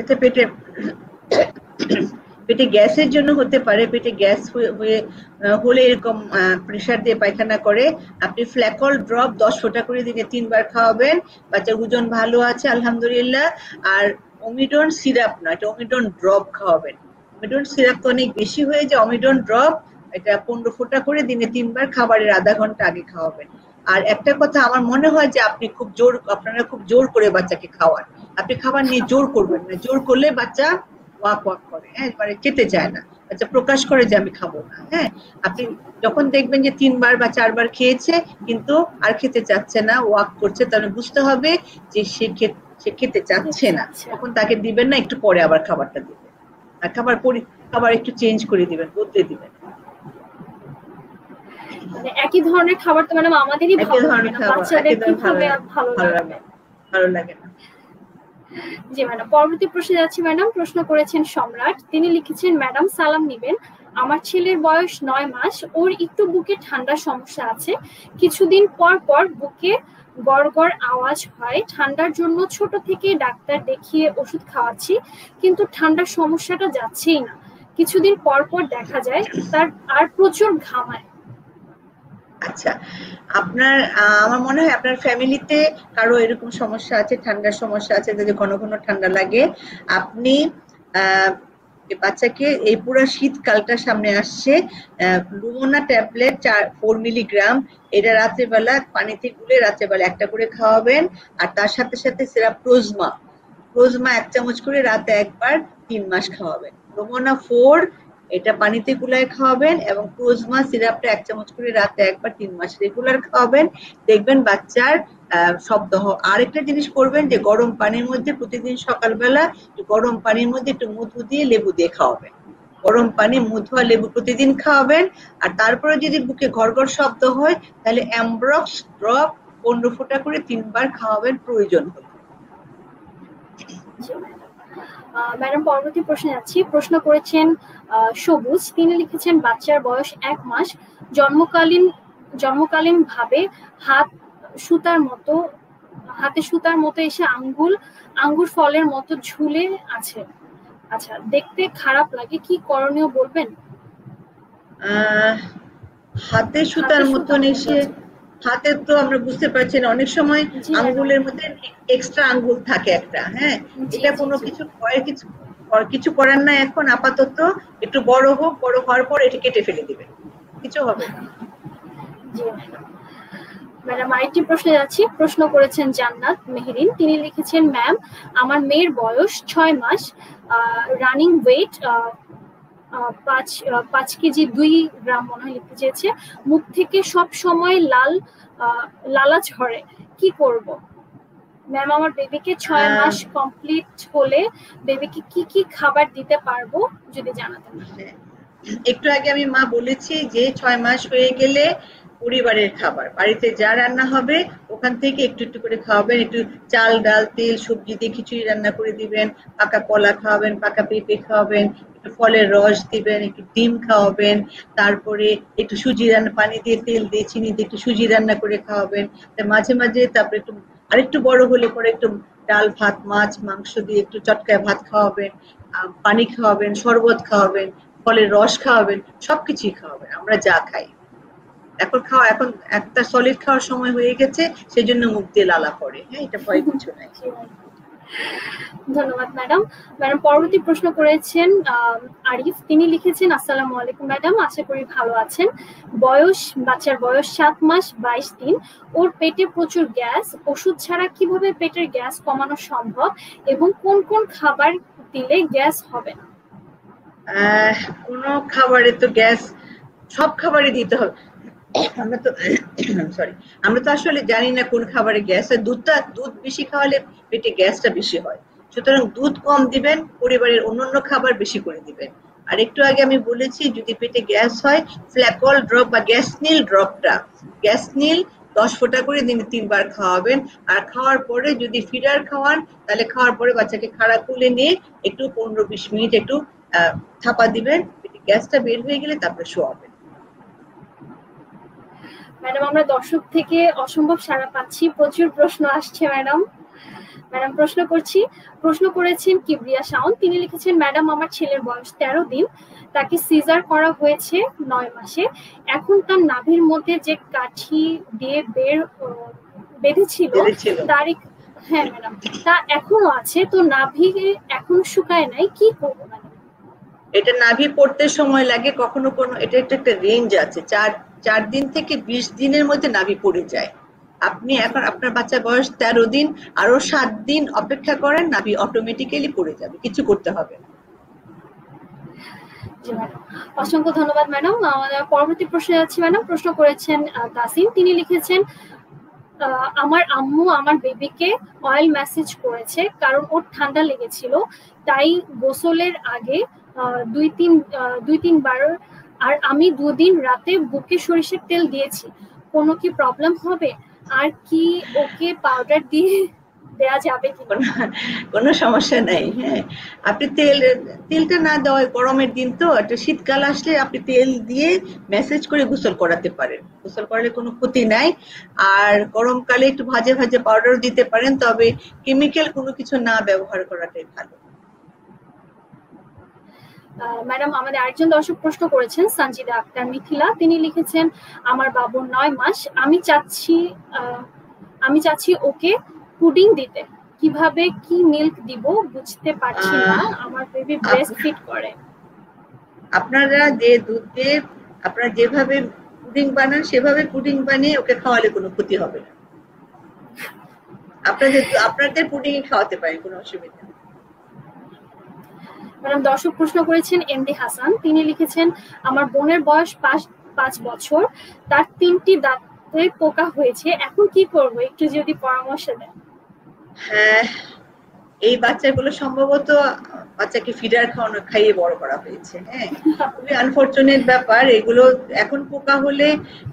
Speaker 2: এতে পেটে পেটে গ্যাসের জন্য হতে পারে, পেটে গ্যাস হয়ে হলে এরকম প্রেশার দিয়ে পায়খানা করে। আপনি ফ্ল্যাকল ড্রপ দশ ফোঁটা করে দিনে তিনবার খাওয়াবেন। বাচ্চার ওজন ভালো আছে, আলহামদুলিল্লাহ। আর অমিডন সিরাপ না, এটা অমিডন ড্রপ খাওয়াবেন। অমিডন সিরাপ তো অনেক বেশি হয়ে যায় অমিডন ড্রপ এটা পনেরো ফোঁটা করে দিনে তিনবার খাবারের আধা ঘণ্টা আগে খাওয়াবেন। আর একটা কথা, আমার মনে হয় যে আপনি খুব জোর, আপনারা খুব জোর করে বাচ্চাকে খাওয়ান। আপনি খাবার নিয়ে জোর করবেন না, জোর করলে বাচ্চা ওয়াক ওয়াক করে হ্যাঁ মানে খেতে চায় না। বাচ্চা প্রকাশ করে যে আমি খাব না হ্যাঁ। আপনি যখন দেখবেন যে তিনবার বা চারবার খেয়েছে কিন্তু আর খেতে চাচ্ছে না ওয়াক করছে তাহলে বুঝতে হবে যে সে সে খেতে চাচ্ছে না। তখন তাকে দিবেন না একটু পরে আবার খাবারটা দিবেন। আর খাবার পরি খাবার একটু চেঞ্জ করে দিবেন বদলে দিবেন।
Speaker 1: মানে একই ধরনের খাবার তো ম্যাডাম আমাদেরই ভালো লাগে না ভালো লাগে
Speaker 2: ভালো লাগে না।
Speaker 1: জি ম্যাডাম, পরবর্তী প্রশ্নে যাচ্ছি ম্যাডাম, প্রশ্ন করেছেন সম্রাট। তিনি লিখেছেন, ম্যাডাম, সালাম নিবেন। আমার ছেলের বয়স নয় মাস, ওর একটু বুকে ঠান্ডার সমস্যা আছে। কিছুদিন পর পর বুকে গড় গড় আওয়াজ হয়। ঠান্ডার জন্য ছোট থেকে ডাক্তার দেখিয়ে ওষুধ খাওয়াচ্ছি, কিন্তু ঠান্ডার সমস্যাটা যাচ্ছেই না। কিছুদিন পর পর দেখা যায়, তার আর প্রচুর ঘামায়
Speaker 2: আচ্ছা আপনার আমার মনে হয় আপনার ফ্যামিলিতে কারও এরকম সমস্যা আছে, ঠান্ডার সমস্যা আছে, যদি ঘন ঘন ঠান্ডা লাগে, আপনি বাচ্চাকে এই পুরো শীতকালটা সামনে আসছে লুমোনা ট্যাবলেট চার ফোর মিলিগ্রাম এটা রাত্রেবেলা পানিতে গুলে রাত্রেবেলা একটা করে খাওয়াবেন, আর তার সাথে সাথে সেরা প্রোজমা প্রোজমা এক চামচ করে রাতে একবার তিন মাস খাওয়াবেন। লুমোনা ফোর এটা পানিতে গুলায় খাওয়াবেন এবং ক্রোজমা সিরাপটা এক চামচ করে রাতে একবার তিন মাস রেগুলার খাওয়াবেন। দেখবেন বাচ্চার শব্দ আরেকটা জিনিস করবেন যে গরম পানির মধ্যে প্রতিদিন সকালবেলা গরম পানির মধ্যে একটু মধু দিয়ে লেবু দিয়ে খাওয়াবেন। গরম পানি, মধু আর লেবু প্রতিদিন খাওয়াবেন। আর তারপরে যদি বুকে ঘর ঘর শব্দ হয়, তাহলে অ্যাম্ব্রক্স ড্রপ পনেরো ফোঁটা করে তিনবার খাওয়াবেন প্রয়োজন হলে।
Speaker 1: ম্যাডাম, পরবর্তী প্রশ্নে যাচ্ছি প্রশ্ন করেছেন সবুজ। তিনি লিখেছেন বাচ্চার বয়স এক মাস। জন্মকালীন জন্মকালীন ভাবে হাত সুতার মতো হাতে সুতার মতো এসে আঙ্গুল আঙ্গুর ফলের মতো ঝুলে আছে। আচ্ছা দেখতে খারাপ লাগে কি করণীয় বলবেন?
Speaker 2: হাতে সুতার মতন এসে হাতে তো আমরা বুঝতে পারছি না। অনেক সময় আঙ্গুলের মধ্যে এক্সট্রা আঙ্গুল থাকে একটা হ্যাঁ? এটা কোনো কিছু ভয়ের কিছু কিছু করার না, এখন আপাতত একটু বড় হোক, বড় হওয়ার পর এটি কেটে ফেলে দিবেন। কিছু হবে না।
Speaker 1: ম্যাডাম, আরেকটি প্রশ্নে যাচ্ছি। প্রশ্ন করেছেন জান্নাত মেহরিন। তিনি লিখেছেন, ম্যাম, আমার মেয়ের বয়স ছয় মাস রানিং ওয়েট পাঁচ পাঁচ কেজি দুই গ্রাম মনে হয় লিখতে চেয়েছে। মুখ থেকে সব সময় লাল লালা ঝরে। কি করব? ম্যাম আমার বেবিকে ছয় মাস কমপ্লিট হলে বেবিকে কি কি খাবার দিতে পারব যদি জানাতেন
Speaker 2: একটু আগে আমি মা বলেছি যে ছয় মাস হয়ে গেলে পরিবারের খাবার বাড়িতে যা রান্না হবে ওখান থেকে একটু একটু করে খাওয়াবেন একটু চাল ডাল তেল সবজি দিয়ে খিচুড়ি রান্না করে দিবেন পাকা কলা খাওয়াবেন পাকা পেঁপে খাওয়াবেন একটু ফলের রস দিবেন একটু ডিম খাওয়াবেন তারপরে একটু সুজি রান্না পানি দিয়ে তেল দিয়ে চিনি দিয়ে একটু সুজি রান্না করে খাওয়াবেন মাঝে মাঝে তারপরে একটু আরেকটু বড় হলে পরে একটু ডাল, ভাত, মাছ, মাংস দিয়ে একটু চটকায় ভাত খাওয়াবেন পানি খাওয়াবেন, শরবত খাওয়াবেন, ফলের রস খাওয়াবেন, সবকিছুই খাওয়াবেন, আমরা যা খাই। এখন খাওয়া, এখন একটা সলিড খাওয়ার সময় হয়ে গেছে, সেজন্য মুখ দিয়ে লালা পড়ে হ্যাঁ এটা ভয় কিছু নাই।
Speaker 1: ধন্যবাদ, ম্যাডাম। ম্যাডাম, পরবর্তী প্রশ্ন করেছেন আরিফ। তিনি লিখেছেন, আসসালামু আলাইকুম, ম্যাডাম। আশা করি ভালো আছেন। বয়স, বাচ্চার বয়স সাত মাস, বাইশ দিন। ওর পেটে প্রচুর গ্যাস। ওষুধ ছাড়া কীভাবে পেটের গ্যাস কমানো সম্ভব? এবং কোন কোন খাবার দিলে গ্যাস হবে? না
Speaker 2: কোনো খাবারে তো গ্যাস, সব খাবারে দিতে হবে। আমরা তো সরি আমরা তো আসলে জানি না কোন খাবারে গ্যাস হয় দুধটা, দুধ বেশি খাওয়ালে পেটে গ্যাসটা বেশি হয়। সুতরাং দুধ কম দিবেন, পরিবারের অন্যান্য খাবার বেশি করে দিবেন। আর একটু আগে আমি বলেছি, যদি পেটে গ্যাস হয় ফ্ল্যাকল ড্রপ বা গ্যাস নীল ড্রপটা গ্যাস নীল দশ ফোঁটা করে দিনে, তিনবার খাওয়াবেন। আর খাওয়ার পরে যদি ফিডার খাওয়ান, তাহলে খাওয়ার পরে বাচ্চাকে খাড়া তুলে নিয়ে একটু পনেরো বিশ মিনিট একটু থাপা দিবেন। গ্যাসটা বের হয়ে গেলে তারপরে শোয়াবেন।
Speaker 1: ম্যাডাম আমরা দর্শক থেকে অসম্ভব সাড়া পাচ্ছি। প্রচুর প্রশ্ন আসছে ম্যাডাম। ম্যাডাম প্রশ্ন করছি। প্রশ্ন করেছেন কিবরিয়া শাওন। তিনি লিখেছেন ম্যাডাম আমার ছেলের বয়স তেরো দিন। তাকে সিজার করা হয়েছে নয় মাসে। এখন তার নাভির মধ্যে যে কাঠি দিয়ে বের বেঁধেছিল তার হ্যাঁ ম্যাডাম। তা এখনও আছে তো নাভি এখন শুকায় নাই। কি করব ম্যাডাম?
Speaker 2: এটা নাভি পড়তে সময় লাগে, কখনো কোনো এটা একটা একটা রেঞ্জ আছে। চার চার দিন থেকে বিশ দিনের মধ্যে নাভি পড়ে যায়। আপনি এখন আপনার বাচ্চার বয়স তেরো দিন আরও সাত দিন অপেক্ষা করেন, নাভি অটোমেটিক্যালি পড়ে যাবে। কিছু করতে হবে
Speaker 1: অসংখ্য ধন্যবাদ ম্যাডাম। পরবর্তী প্রশ্নে যাচ্ছি ম্যাডাম। প্রশ্ন করেছেন তাসিম তিনি লিখেছেন আমার আম্মু আমার বেবিকে অয়েল ম্যাসেজ করেছে কারণ ওর ঠান্ডা লেগেছিল। তাই গোসলের আগে দুই তিন দুই তিনবার আর আমি দুদিন রাতে বুকে সরিষার তেল দিয়েছি। কোনো কি প্রবলেম হবে? আর কি ওকে পাউডার দিয়ে দেয়া যাবে কি
Speaker 2: কোনো সমস্যা নাই হ্যাঁ। আপনি তেল, তেলটা না দেওয়া গরমের দিন তো, একটা শীতকাল আসলে আপনি তেল দিয়ে মেসেজ করে গোসল করাতে পারেন। গোসল করলে কোনো ক্ষতি নাই। আর গরমকালে একটু ভাজে ভাজে পাউডার দিতে পারেন, তবে কেমিক্যাল কোনো কিছু না ব্যবহার করাটাই ভালো।
Speaker 1: ম্যাডাম আমাদের আরেকজন দর্শক প্রশ্ন করেছেন সঞ্জিদা আক্তার মিথিলা। তিনি লিখেছেন আমার বাবুর নয় মাস আমি চাচ্ছি আমি চাচ্ছি ওকে পুডিং দিতে। কীভাবে কি মিল্ক দিব বুঝতে পারছি না। আমার বেবি ব্রেস্ট ফিট করে।
Speaker 2: আপনারা যে দুধ দিয়ে আপনারা যেভাবে পুডিং বানান সেভাবে পুডিং বানিয়ে ওকে খাওয়ালে কোনো ক্ষতি হবে না। আপনাদের আপনাদের পুডিং খাওয়াতে পারেন কোনো অসুবিধা
Speaker 1: ম্যাডাম দর্শক প্রশ্ন করেছেন এমডি হাসান। তিনি লিখেছেন, আমার বোনের বয়স পাঁচ পাঁচ বছর। তার তিনটি দাঁতে পোকা হয়েছে। এখন কি করব? একটু যদি পরামর্শ দেন।
Speaker 2: হ্যাঁ এই বাচ্চাগুলো সম্ভবত বাচ্চাকে ফিডার খাওয়ানো, খাইয়ে বড় করা হয়েছে। হ্যাঁ খুবই আনফর্চুনেট ব্যাপার। এগুলো এখন পোকা হলে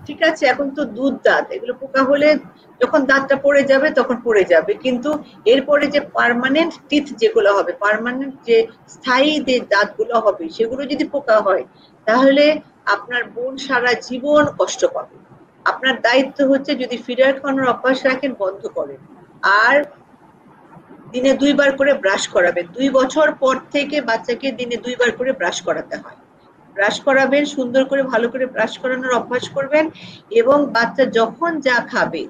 Speaker 2: ঠিক আছে, এখন তো দুধ দাঁত। এগুলো পোকা হলে যখন দাঁতটা পড়ে যাবে, তখন পড়ে যাবে। কিন্তু এরপরে যে পার্মানেন্ট টিথ যেগুলো হবে পার্মানেন্ট যে স্থায়ী যে দাঁতগুলো হবে, সেগুলো যদি পোকা হয়, তাহলে আপনার বোন সারা জীবন কষ্ট পাবে। আপনার দায়িত্ব হচ্ছে যদি ফিডার খাওয়ানোর অভ্যাস রাখেন, বন্ধ করেন। আর দিনে দুইবার করে ব্রাশ করাবেন। দুই বছর পর থেকে বাচ্চাকে দিনে দুইবার করে ব্রাশ করাতে হয়। ব্রাশ করাবেন, সুন্দর করে, ভালো করে ব্রাশ করানোর অভ্যাস করবেন এবং বাচ্চা যখন যা খাবে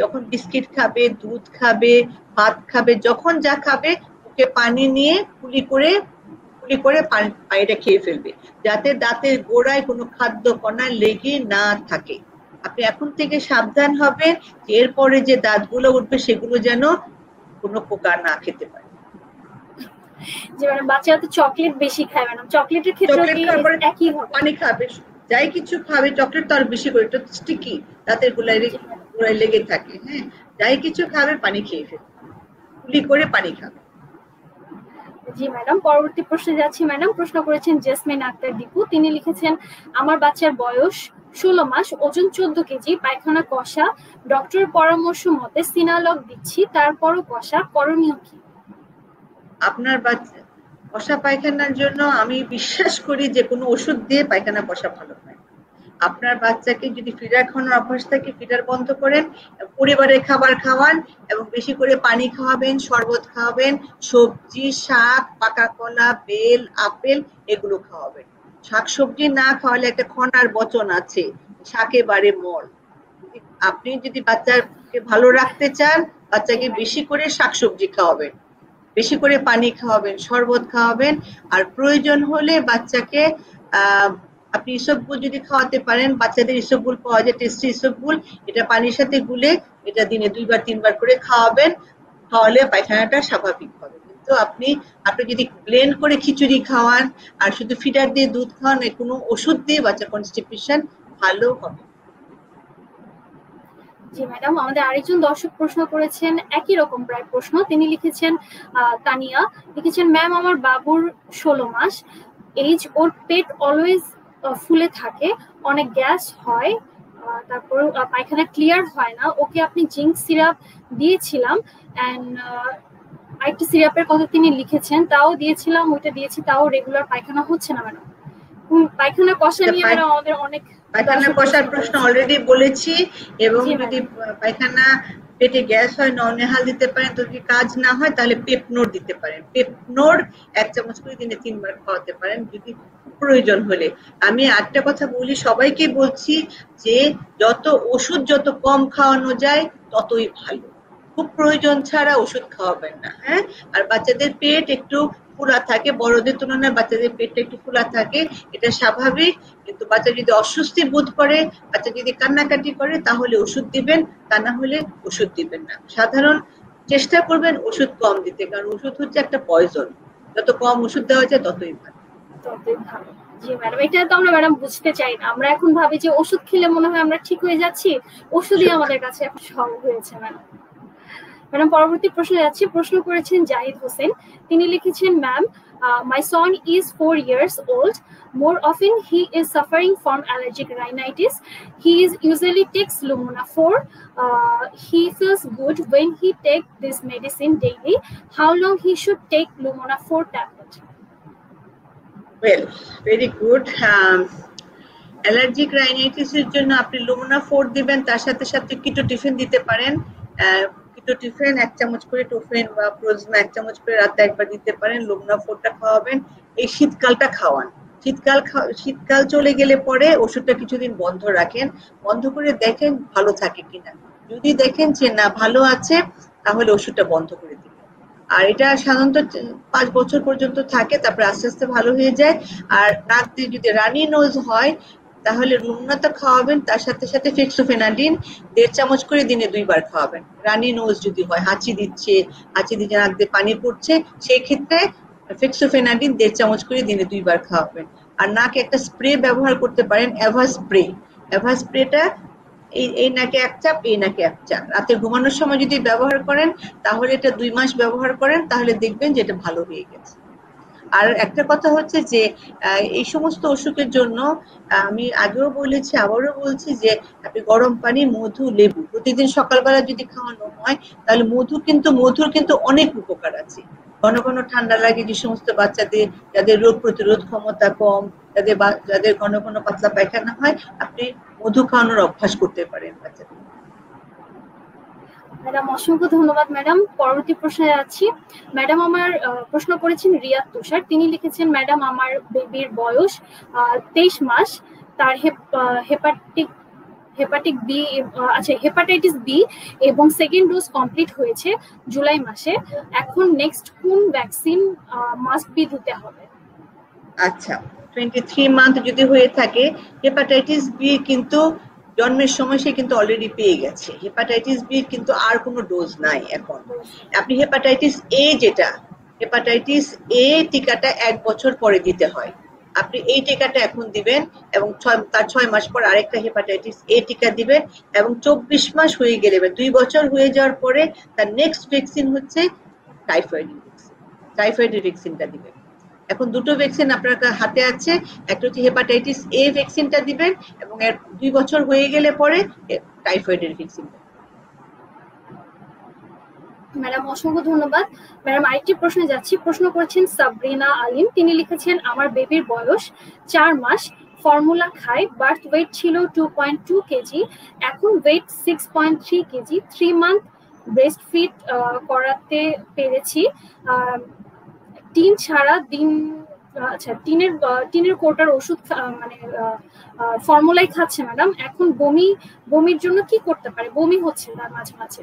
Speaker 2: যখন বিস্কিট খাবে দুধ খাবে ভাত খাবে যখন যা খাবে ওকে পানি নিয়ে কুলি করে কুলি করে পানিটা খেয়ে ফেলবে। যাতে দাঁতের গোড়ায় কোনো খাদ্য কণা লেগে না থাকে। আপনি এখন থেকে সাবধান হবেন এরপরে যে দাঁতগুলো উঠবে সেগুলো যেন কোনো পোকা না খেতে পারে।
Speaker 1: যে মানে বাচ্চারা তো চকলেট বেশি খায় ম্যাডাম। চকলেটের ক্ষেত্রে একই হবে
Speaker 2: পানি খাবে। যাই কিছু খাবে চকলেট তো আর বেশি করে এটা স্টিকি দাঁতের গোলায় গোড়ায় লেগে থাকে হ্যাঁ? যাই কিছু খাবে পানি খেয়ে ফেলবে। কুলি করে পানি খাবে।
Speaker 1: জি ম্যাডাম। পরবর্তী প্রশ্নে যাচ্ছি ম্যাডাম। প্রশ্ন করেছেন জেসমিন আক্তার দীপু। তিনি লিখেছেন আমার বাচ্চার বয়স ষোলো মাস ওজন চোদ্দ কেজি পায়খানা কষা। ডক্টরের পরামর্শ মতে সিনালক দিচ্ছি তারপরও কষা। করণীয় কি?
Speaker 2: আপনার বাচ্চা কষা পায়খানার জন্য আমি বিশ্বাস করি যে কোনো ওষুধ দিয়ে পায়খানা কষা ভালো হয়। আপনার বাচ্চাকে যদি ফিডার খাওয়ানোর অভ্যাস থাকে, ফিডার বন্ধ করেন, পরিবারের খাবার খাওয়ান এবং বেশি করে পানি খাওয়াবেন, শরবত খাওয়াবেন, সবজি, শাক, পাকা কলা, বেল, আপেল এগুলো খাওয়াবেন। শাকসবজি না খাওয়ালে একটা খনার বচন আছে, শাকে বাড়ে মল। আপনি যদি বাচ্চাকে ভালো রাখতে চান, বাচ্চাকে বেশি করে শাকসবজি খাওয়াবেন, বেশি করে পানি খাওয়াবেন, শরবত খাওয়াবেন। আর প্রয়োজন হলে বাচ্চাকে আপনি ইসবগুল যদি খাওয়াতে পারেন, বাচ্চাদের ইসবগুল পাওয়া যায় টেস্টি ইসবগুল এটা পানির সাথে গুলে এটা দিনে দুইবার, তিনবার করে খাওয়াবেন, খাওয়ালে পায়খানাটা স্বাভাবিক হবে। কিন্তু আপনি আপনি যদি ব্লেন্ড করে খিচুড়ি খাওয়ান, আর শুধু ফিডার দিয়ে দুধ খাওয়ান কোনো ওষুধ দিয়ে বাচ্চা কনস্টিপেশন ভালো হবে।
Speaker 1: জি ম্যাডাম, আমাদের আরেকজন দর্শক প্রশ্ন করেছেন, একই রকম প্রায় প্রশ্ন, তিনি লিখেছেন তানিয়া, লিখেছেন ম্যাম আমার বাবুর ষোলো মাস এইজ ওর পেট অলওয়েজ ফুলে থাকে, অনেক গ্যাস হয় তারপর পায়খানা ক্লিয়ার হয় না। ওকে আপনি জিঙ্ক সিরাপ দিয়েছিলাম অ্যান্ড আরেকটি সিরাপের কথা তিনি লিখেছেন, তাও দিয়েছিলাম, ওইটা দিয়েছি, তাও রেগুলার পায়খানা হচ্ছে না ম্যাডাম পায়খানা কষা নিয়ে আমাদের অনেক
Speaker 2: পায়খানা কষার প্রশ্ন অলরেডি বলেছি এবং যদি পায়খানা পেটে গ্যাস হয় ননেহাল দিতে পারেন যদি কাজ না হয় তাহলে পেপনোর দিতে পারেন। পেপনোর এক চামচ করে দিনে তিনবার খাওয়াতে পারেন যদি প্রয়োজন হলে। আমি একটা কথা বলি সবাইকে বলছি যে যত ওষুধ যত কম খাওয়ানো যায় ততই ভালো। খুব প্রয়োজন ছাড়া ওষুধ খাওয়াবেন না হ্যাঁ? আর বাচ্চাদের পেট একটু ফুলা থাকে বড়দের তুলনায় বাচ্চাদের পেটটা একটু ফুলা থাকে এটা স্বাভাবিক। কিন্তু বাচ্চা যদি অস্বস্তি বোধ করে বাচ্চা যদি কান্নাকাটি করে তাহলে ওষুধ দিবেন তা না হলে ওষুধ দিবেন না। সাধারণ চেষ্টা করবেন ওষুধ কম দিতে কারণ ওষুধ হচ্ছে একটা পয়জন যত কম ওষুধ দেওয়া যায় ততই ভালো।
Speaker 1: ততই ভালো। জি ম্যাডাম এটা তো আমরা ম্যাডাম বুঝতে চাই না। আমরা এখন ভাবি যে ওষুধ খেলে মনে হয় আমরা ঠিক হয়ে যাচ্ছি। ওষুধই আমাদের কাছে এখন সব হয়েছে ম্যাডাম ম্যাডাম পরবর্তী প্রশ্নে যাচ্ছি প্রশ্ন করেছেন জাহিদ হোসেন তিনি লিখেছেন ma'am my son is four years old. More often, he is suffering from allergic rhinitis. He is usually takes Lumina 4. Uh, he feels good when he take this medicine daily. How long he should take Lumina 4 tablet?
Speaker 2: Well, very good. Um, allergic রাইনাইটিসের জন্য আপনি লুমোনা four দিবেন তার সাথে সাথে কিটো tiffin দিতে পারেন tiffin, এক চামচ করে টোফেন বা প্রোজমা এক চামচ করে রাতে একবার দিতে পারেন লুমনা ফোরটা খাওয়াবেন। এই শীতকালটা খাওয়ান। শীতকাল শীতকাল চলে গেলে পরে ওষুধটা কিছুদিন বন্ধ রাখেন। বন্ধ করে দেখেন ভালো থাকে কিনা। যদি দেখেন যে না, ভালো আছে, তাহলে ওষুধটা বন্ধ করে দিবেন আর এটা সাধারণত পাঁচ বছর পর্যন্ত থাকে, তারপরে আস্তে আস্তে ভালো হয়ে যায়। আর দিয়ে যদি রানি নোজ হয় তাহলে রুমনাতা খাওয়াবেন, তার সাথে সাথে ফেক্সোফেনাডিন দেড় চামচ করে দিনে দুইবার খাওয়াবেন। রানি নোজ যদি হয়, হাঁচি দিচ্ছে হাঁচি দিচ্ছে নাক দিয়ে পানি পড়ছে, সেই ক্ষেত্রে ফেক্সোফেনাডিন দেড় চামচ করে দিনে দুইবার খাওয়াবেন। আর নাকে একটা স্প্রে ব্যবহার করতে পারেন, অ্যাভা স্প্রে। অ্যাভা স্প্রেটা এই এই নাকে এক চাপ, এই নাকে এক চাপ। রাতে ঘুমানোর সময় যদি ব্যবহার করেন, তাহলে এটা দুই মাস ব্যবহার করেন, তাহলে দেখবেন যে এটা ভালো হয়ে গেছে। আর একটা কথা হচ্ছে যে এই সমস্ত অসুখের জন্য, আমি আগেও বলেছি, আবারও বলছি যে, আপনি গরম পানি, মধু, লেবু, প্রতিদিন সকালবেলা যদি খাওয়ানো হয়, তাহলে মধু কিন্তু, মধুর কিন্তু অনেক উপকার আছে। ঘন ঘন ঠান্ডা লাগে, যে সমস্ত বাচ্চাদের, যাদের রোগ প্রতিরোধ ক্ষমতা কম, যাদের যাদের ঘন ঘন পাতলা পায়খানা হয়, আপনি মধু খাওয়ানোর অভ্যাস করতে পারেন বাচ্চাদের।
Speaker 1: ম্যাডাম, অসংখ্য ধন্যবাদ ম্যাডাম। পরবর্তী প্রশ্নে যাচ্ছি ম্যাডাম আমার প্রশ্ন করেছেন রিয়াদ তুষার। তিনি লিখেছেন, ম্যাডাম, আমার বেবির বয়স তেইশ মাস। তার হেপাটিক হেপাটিক বি আচ্ছা হেপাটাইটিস বি এবং সেকেন্ড ডোজ কমপ্লিট হয়েছে জুলাই মাসে। এখন নেক্সট কোন ভ্যাকসিন মাস্ট বি দিতে হবে?
Speaker 2: আচ্ছা টোয়েন্টি থ্রি মান্থ যদি হয়ে থাকে, হেপাটাইটিস বি কিন্তু জন্মের সময় সে কিন্তু অলরেডি পেয়ে গেছে। হেপাটাইটিস বি কিন্তু আর কোনো ডোজ নাই এখন। আপনি হেপাটাইটিস এ যেটা হেপাটাইটিস এ টিকাটা এক বছর পরে দিতে হয়। আপনি এই টিকাটা এখন দিবেন এবং তার ছয় মাস পর আরেকটা হেপাটাইটিস এ টিকা দিবেন এবং চব্বিশ মাস হয়ে গেলে দুই বছর হয়ে যাওয়ার পরে তার নেক্সট ভ্যাকসিন হচ্ছে টাইফয়েড টাইফয়েড ভ্যাকসিনটা দিবেন। এখন দুটো ভ্যাকসিন আপনার হাতে আছে, একটা হচ্ছে হেপাটাইটিস এ ভ্যাকসিনটা দিবেন এবং এর দুই বছর হয়ে গেলে পরে টাইফয়েডের ভ্যাকসিনটা
Speaker 1: ম্যাডাম, অসংখ্য ধন্যবাদ। ম্যাডাম, আরেকটি প্রশ্নে যাচ্ছি। প্রশ্ন করেছেন সাবরিনা আলিম। তিনি লিখেছেন, আমার বেবির বয়স চার মাস। ফর্মুলা খাই। বার্থ ওয়েট ছিল টু পয়েন্ট টু কেজি। এখন weight six point three KG. Three month breast feed করাতে পেরেছি। টিন ছাড়া দিন আচ্ছা টিনের টিনের কোটার ওষুধ মানে ফর্মুলাই খাচ্ছে ম্যাডাম এখন বমি বমির জন্য কি করতে পারে? বমি হচ্ছে তার মাঝে মাঝে।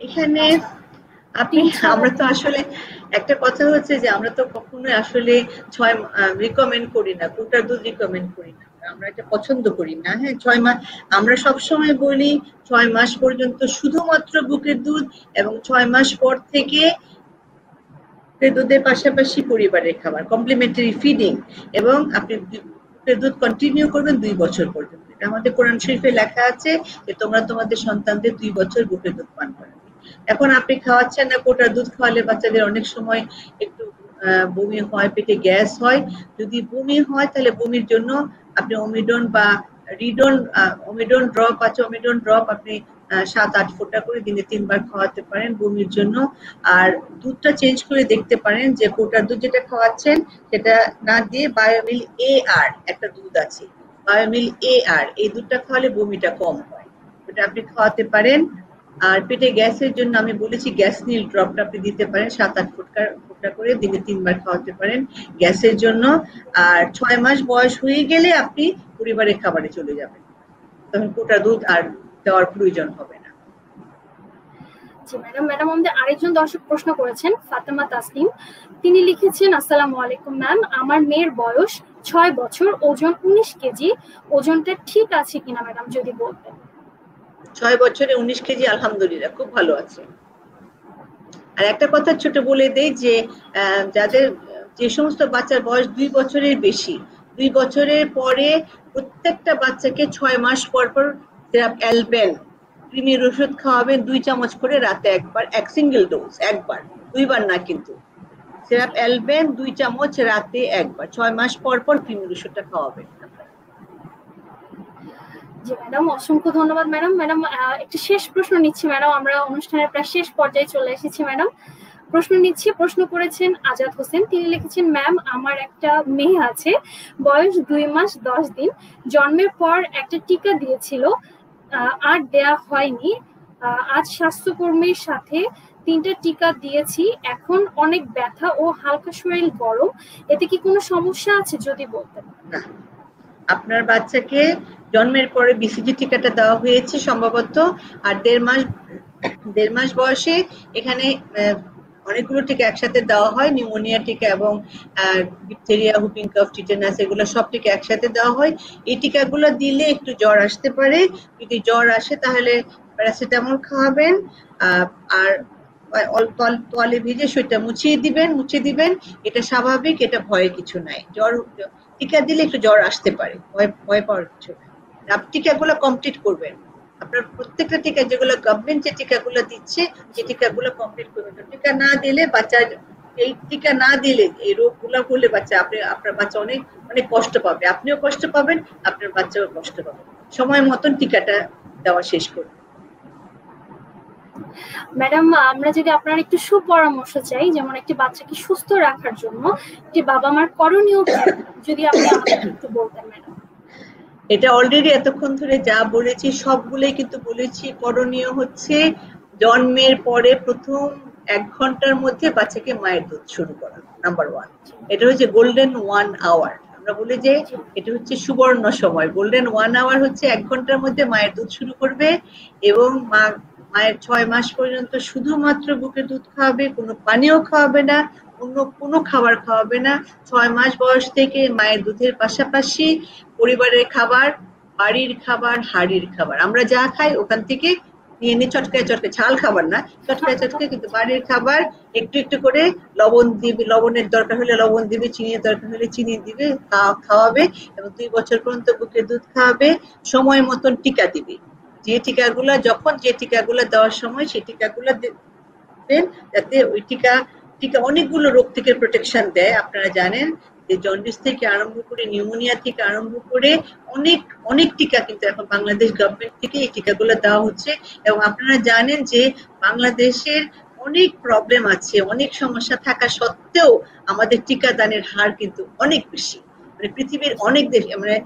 Speaker 2: এখানে আপনি আমরা তো আসলে একটা কথা হচ্ছে যে আমরা তো কখনোই আসলে ছয় রিকমেন্ড করি না কোটার দুধ রিকমেন্ড করি না। আমরা এটা পছন্দ করি না। হ্যাঁ ছয় মাস আমরা সব সময় বলি ছয় মাস পর্যন্ত শুধুমাত্র বুকের দুধ এবং ছয় মাস পর থেকে দুধের পাশাপাশি পরিবারের খাবার কমপ্লিমেন্টারি ফিডিং এবং আপনি দুধ কন্টিনিউ করবেন দুই বছর পর্যন্ত। এটা আমাদের কোরআন শরীফে লেখা আছে যে তোমরা তোমাদের সন্তানদের দুই বছর বুকের দুধ পান করাবে এখন আপনি খাওয়াচ্ছেন না কোটা দুধ খাওয়ালে বাচ্চাদের অনেক সময় একটু বমি হয়, পেটে গ্যাস হয়। যদি বমি হয়, তাহলে বমির জন্য আপনি অমিডন বা রিডন অমিডন ড্রপ আছে, অমিডন ড্রপ আপনি সাত আট ফোঁটা করে দিনে তিনবার খাওয়াতে পারেন বমির জন্য। আর দুধটা চেঞ্জ করে দেখতে পারেন যে কোটার দুধ যেটা খাওয়াচ্ছেন, সেটা না দিয়ে বায়োমিল এ আর একটা দুধ আছে। বায়োমিল এ আর এই দুধটা খাওয়ালে বমিটা কম হয়। ওটা আপনি খাওয়াতে পারেন। আর পেটে গ্যাসের জন্য আমি বলেছি গ্যাস নীল ড্রপটা আপনি দিতে পারেন, সাত আট ফুটকার, ফুটকা করে দিনে তিনবার খাওয়াতে পারেন গ্যাসের জন্য। আর ছয় মাস বয়স হয়ে গেলে আপনি পরিবারের খাবারে চলে যাবেন। তখন কোটা দুধ আর দেওয়ার প্রয়োজন হবে না।
Speaker 1: ম্যাডাম। ম্যাডাম, আমাদের আরেকজন দর্শক প্রশ্ন করেছেন, ফাতেমা তাসলিম। তিনি লিখেছেন, আসসালামু আলাইকুম, ম্যাম। আমার মেয়ের বয়স ছয় বছর, ওজন উনিশ কেজি। ওজনটা ঠিক আছে কিনা, ম্যাডাম, যদি বলতেন?
Speaker 2: ছয় বছরে উনিশ কেজি আলহামদুলিল্লাহ, খুব ভালো আছে। আর একটা কথা ছোট বলে দেই যে যাদের যে সমস্ত বাচ্চার বয়স দুই বছরের বেশি, দুই বছরের পরে প্রত্যেকটা বাচ্চাকে ছয় মাস পর পর অ্যালবেন কৃমির ওষুধ খাওয়াবেন, দুই চামচ করে রাতে একবার, এক সিঙ্গেল ডোজ একবার, দুইবার না কিন্তু। সিরাপ অ্যালবেন, দুই চামচ রাতে একবার, ছয় মাস পর পর কৃমির ওষুধটা খাওয়াবেন।
Speaker 1: জি ম্যাডাম অসংখ্য ধন্যবাদ ম্যাডাম ম্যাডাম একটি শেষ প্রশ্ন নিচ্ছি ম্যাডাম আমরা অনুষ্ঠানের প্রায় শেষ পর্যায়ে চলে এসেছি ম্যাডাম প্রশ্ন নিচ্ছি, প্রশ্ন করেছেন আজাদ হোসেন। তিনি লিখেছেন ম্যাম আমার একটা মেয়ে আছে, বয়স দুই মাস দশ দিন। জন্মের পর একটা টিকা দিয়েছিল আর দেয়া হয়নি। আজ স্বাস্থ্যকর্মীর সাথে তিনটা টিকা দিয়েছি। এখন অনেক ব্যথা ও হালকা শরীর গরম। এতে কি কোনো সমস্যা আছে যদি বলতেন?
Speaker 2: আপনার বাচ্চাকে জন্মের পরে বিসিজি টিকাটা দেওয়া হয়েছে সম্ভবত, আর দেড় মাস দেড় মাস বয়সে এখানে অনেকগুলো টিকা একসাথে দেওয়া হয়, নিউমোনিয়া টিকা এবং ডিপথেরিয়া হুপিং কাফ টিটেনাস এগুলো সব টিকা একসাথে দেওয়া হয়। এই টিকাগুলো দিলে একটু জ্বর আসতে পারে। যদি জ্বর আসে তাহলে প্যারাসিটামল খাওয়াবেন আর তোয়ালে ভিজে সেটা মুছিয়ে দিবেন মুছিয়ে দিবেন। এটা স্বাভাবিক, এটা ভয়ের কিছু নাই। জ্বর, টিকা দিলে একটু জ্বর আসতে পারে, ভয় ভয় পাওয়ার কিছু নাই। আপনি টিকাগুলো কমপ্লিট করবেন। আপনার প্রত্যেকটা টিকা, যেগুলো গভর্নমেন্ট যে টিকাগুলো দিচ্ছে, যে টিকাগুলো কমপ্লিট করবেন। টিকা না দিলে বাচ্চার, এই টিকা না দিলে এই রোগগুলো হলে বাচ্চা, আপনি, আপনার বাচ্চা অনেক অনেক কষ্ট পাবে। আপনিও কষ্ট পাবেন, আপনার বাচ্চাও কষ্ট পাবে। সময় মতন টিকাটা দেওয়া শেষ করুন।
Speaker 1: ম্যাডাম, আমরা যদি আপনার একটু সুপরামর্শ চাই, যেমন একটি বাচ্চাকে সুস্থ রাখার জন্য, একটি বাবা মার করণীয় যদি আপনি আমাকে একটু বলতেন, ম্যাডাম।
Speaker 2: এটা অলরেডি এতক্ষণ ধরে যা বলেছি, সবগুলোই কিন্তু বলেছি। করণীয় হচ্ছে জন্মের পরে প্রথম এক ঘণ্টার মধ্যে বাচ্চাকে মায়ের দুধ শুরু করা নাম্বার ওয়ান এটা হচ্ছে গোল্ডেন ওয়ান আওয়ার আমরা বলি যে এটা হচ্ছে সুবর্ণ সময়। গোল্ডেন ওয়ান আওয়ার হচ্ছে এক ঘণ্টার মধ্যে মায়ের দুধ শুরু করবে এবং মা, মায়ের ছয় মাস পর্যন্ত শুধুমাত্র বুকের দুধ খাওয়াবে, কোনো পানীয় খাওয়াবে না। অন্য কোনো খাবার খাওয়াবে না। ছয় মাস বয়স থেকে মায়ের দুধের পাশাপাশি পরিবারের খাবার, বাড়ির খাবার, হাড়ির খাবার। আমরা যা খাই ওখান থেকে নিয়ে নিয়ে চটকায় চটকে ঝাল খাবার না। চটকায় চটকে কিন্তু বাড়ির খাবার একটু একটু করে লবণ দিবে। লবণের দরকার হলে লবণ দিবে, চিনির দরকার হলে চিনি দিবে খাওয়াবে এবং দুই বছর পর্যন্ত বুকের দুধ খাওয়াবে। সময় মতন টিকা দিবে। যে টিকাগুলো, যখন যে টিকাগুলো দেওয়ার সময় সেই টিকাগুলো দেন, যাতে ওই টিকা টিকা অনেকগুলো রোগ থেকে প্রোটেকশন দেয়, আপনারা জানেন। যে জন্ডিস থেকে আরম্ভ করে নিউমোনিয়া থেকে আরম্ভ করে অনেক অনেক টিকা কিন্তু এখন বাংলাদেশ গভর্নমেন্ট থেকে এই টিকাগুলো দেওয়া হচ্ছে। এবং আপনারা জানেন যে বাংলাদেশের অনেক প্রবলেম আছে, অনেক সমস্যা থাকা সত্ত্বেও আমাদের টিকাদানের হার কিন্তু অনেক বেশি। মানে পৃথিবীর অনেক দেশ মানে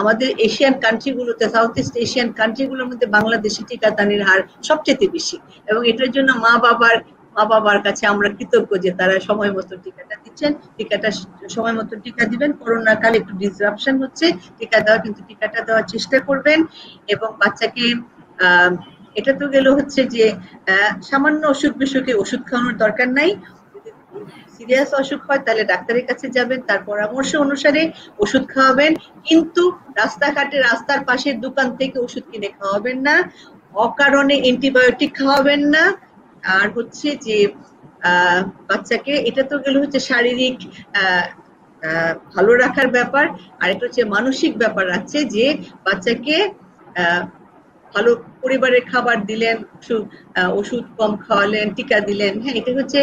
Speaker 2: আমাদের এশিয়ান কান্ট্রিগুলোতে সাউথ ইস্ট এশিয়ান কান্ট্রিগুলোর মধ্যে বাংলাদেশে টিকাদানের হার সবচেয়ে বেশি। এবং এটার জন্য মা বাবার মা বাবার কাছে আমরা কৃতজ্ঞ যে তারা সময় মতো টিকাটা দিচ্ছেন, টিকাটা সময় মতো টিকা দিবেন। করোনা কালে একটু ডিসরাপশন হচ্ছে, টিকা দেওয়া কিন্তু টিকাটা দেওয়ার চেষ্টা করবেন এবং বাচ্চাকে এটা তো গেল হচ্ছে যে সামান্য অসুখ বিসুখে ওষুধ খাওয়ানোর দরকার নাই। সিরিয়াস অসুখ হয় তাহলে ডাক্তারের কাছে যাবেন, তার পরামর্শ অনুসারে ওষুধ খাওয়াবেন। কিন্তু রাস্তাঘাটে রাস্তার পাশের দোকান থেকে ওষুধ কিনে খাওয়াবেন না। অকারণে অ্যান্টিবায়োটিক খাওয়াবেন না। আর হচ্ছে যে বাচ্চাকে এটা তো গেল হচ্ছে শারীরিক ভালো রাখার ব্যাপার, আর একটা হচ্ছে মানসিক ব্যাপার আছে যে বাচ্চাকে ভালো পরিবারের খাবার দিলেন, ওষুধ কম খাওয়ালেন, টিকা দিলেন। হ্যাঁ এটা হচ্ছে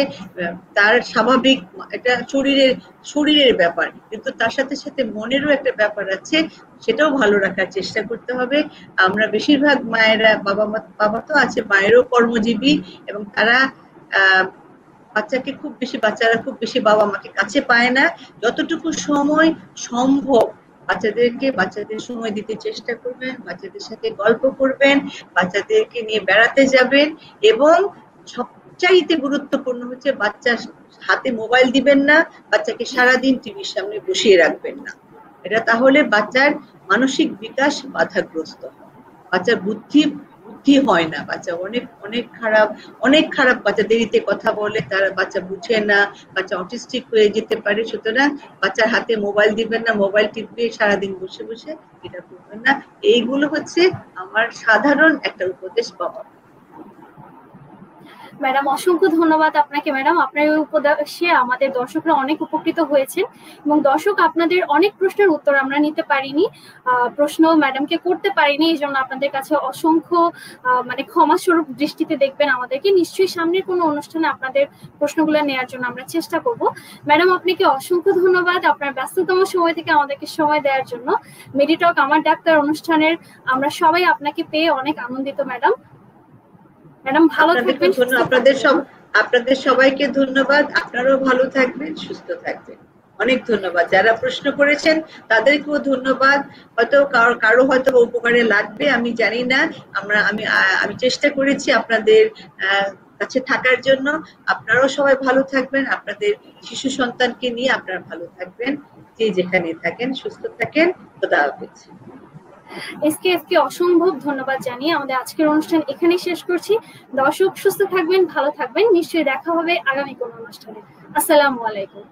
Speaker 2: তার স্বাভাবিক এটা শরীরের শরীরের ব্যাপার। কিন্তু তার সাথে সাথে মনেরও একটা ব্যাপার আছে, সেটাও ভালো রাখার চেষ্টা করতে হবে। আমরা বেশিরভাগ মায়েরা, বাবা মা, বাবা তো আছে, মায়েরও কর্মজীবী এবং তারা বাচ্চাকে খুব বেশি, বাচ্চারা খুব বেশি বাবা মাকে কাছে পায় না। যতটুকু সময় সম্ভব বাচ্চাদেরকে বাচ্চাদের সময় দিতে চেষ্টা করবেন, বাচ্চাদের সাথে গল্প করবেন, বাচ্চাদেরকে নিয়ে বেড়াতে যাবেন এবং সবচাইতে গুরুত্বপূর্ণ হচ্ছে বাচ্চা হাতে মোবাইল দিবেন না, বাচ্চাকে সারাদিন টিভির সামনে বসিয়ে রাখবেন না। এটা তাহলে বাচ্চার মানসিক বিকাশ বাধাগ্রস্ত বাচ্চার বুদ্ধি বুদ্ধি হয় না? বাচ্চা অনেক অনেক খারাপ অনেক খারাপ বাচ্চা দেরিতে কথা বলে, তারা বাচ্চা বুঝে না, বাচ্চা অটিস্টিক হয়ে যেতে পারে। সুতরাং বাচ্চার হাতে মোবাইল দিবেন না, মোবাইল টিপবে, সারাদিন বসে বসে এটা করবেন না। এইগুলো হচ্ছে আমার সাধারণ একটা উপদেশ বাবা।
Speaker 1: ম্যাডাম, অসংখ্য ধন্যবাদ আপনাকে ম্যাডাম। আপনার ওই উপদেশে আমাদের দর্শকরা অনেক উপকৃত হয়েছেন এবং দর্শক আপনাদের অনেক প্রশ্নের উত্তর আমরা নিতে পারিনি প্রশ্ন ম্যাডামকে করতে পারিনি, এই জন্য আপনাদের কাছে অসংখ্য মানে ক্ষমাস্বরূপ দৃষ্টিতে দেখবেন আমাদেরকে। নিশ্চয়ই সামনের কোনো অনুষ্ঠানে আপনাদের প্রশ্নগুলো নেওয়ার জন্য আমরা চেষ্টা করব। ম্যাডাম, আপনাকে অসংখ্য ধন্যবাদ আপনার ব্যস্ততম সময় থেকে আমাদেরকে সময় দেওয়ার জন্য। মেডিটক আমার ডাক্তার অনুষ্ঠানের আমরা সবাই আপনাকে পেয়ে অনেক আনন্দিত, ম্যাডাম। ম্যাডাম ভালো থাকবেন
Speaker 2: আপনাদের সব আপনাদের সবাইকে ধন্যবাদ। আপনারাও ভালো থাকবেন সুস্থ থাকবেন। অনেক ধন্যবাদ। যারা প্রশ্ন করেছেন তাদেরকেও ধন্যবাদ। হয়তো কারও কারও হয়তো উপকারে লাগবে আমি জানি না। আমরা আমি আমি চেষ্টা করেছি আপনাদের কাছে থাকার জন্য। আপনারাও সবাই ভালো থাকবেন। আপনাদের শিশু সন্তানকে নিয়ে আপনারা ভালো থাকবেন। যে যেখানে থাকেন সুস্থ থাকেন। খোদা হাফেজ।
Speaker 1: এসকে কে অসম্ভব ধন্যবাদ জানিয়ে আমাদের আজকের অনুষ্ঠান এখানেই শেষ করছি। দর্শক সুস্থ থাকবেন, ভালো থাকবেন। নিশ্চয়ই দেখা হবে আগামী কোন অনুষ্ঠানে। আসসালামু আলাইকুম।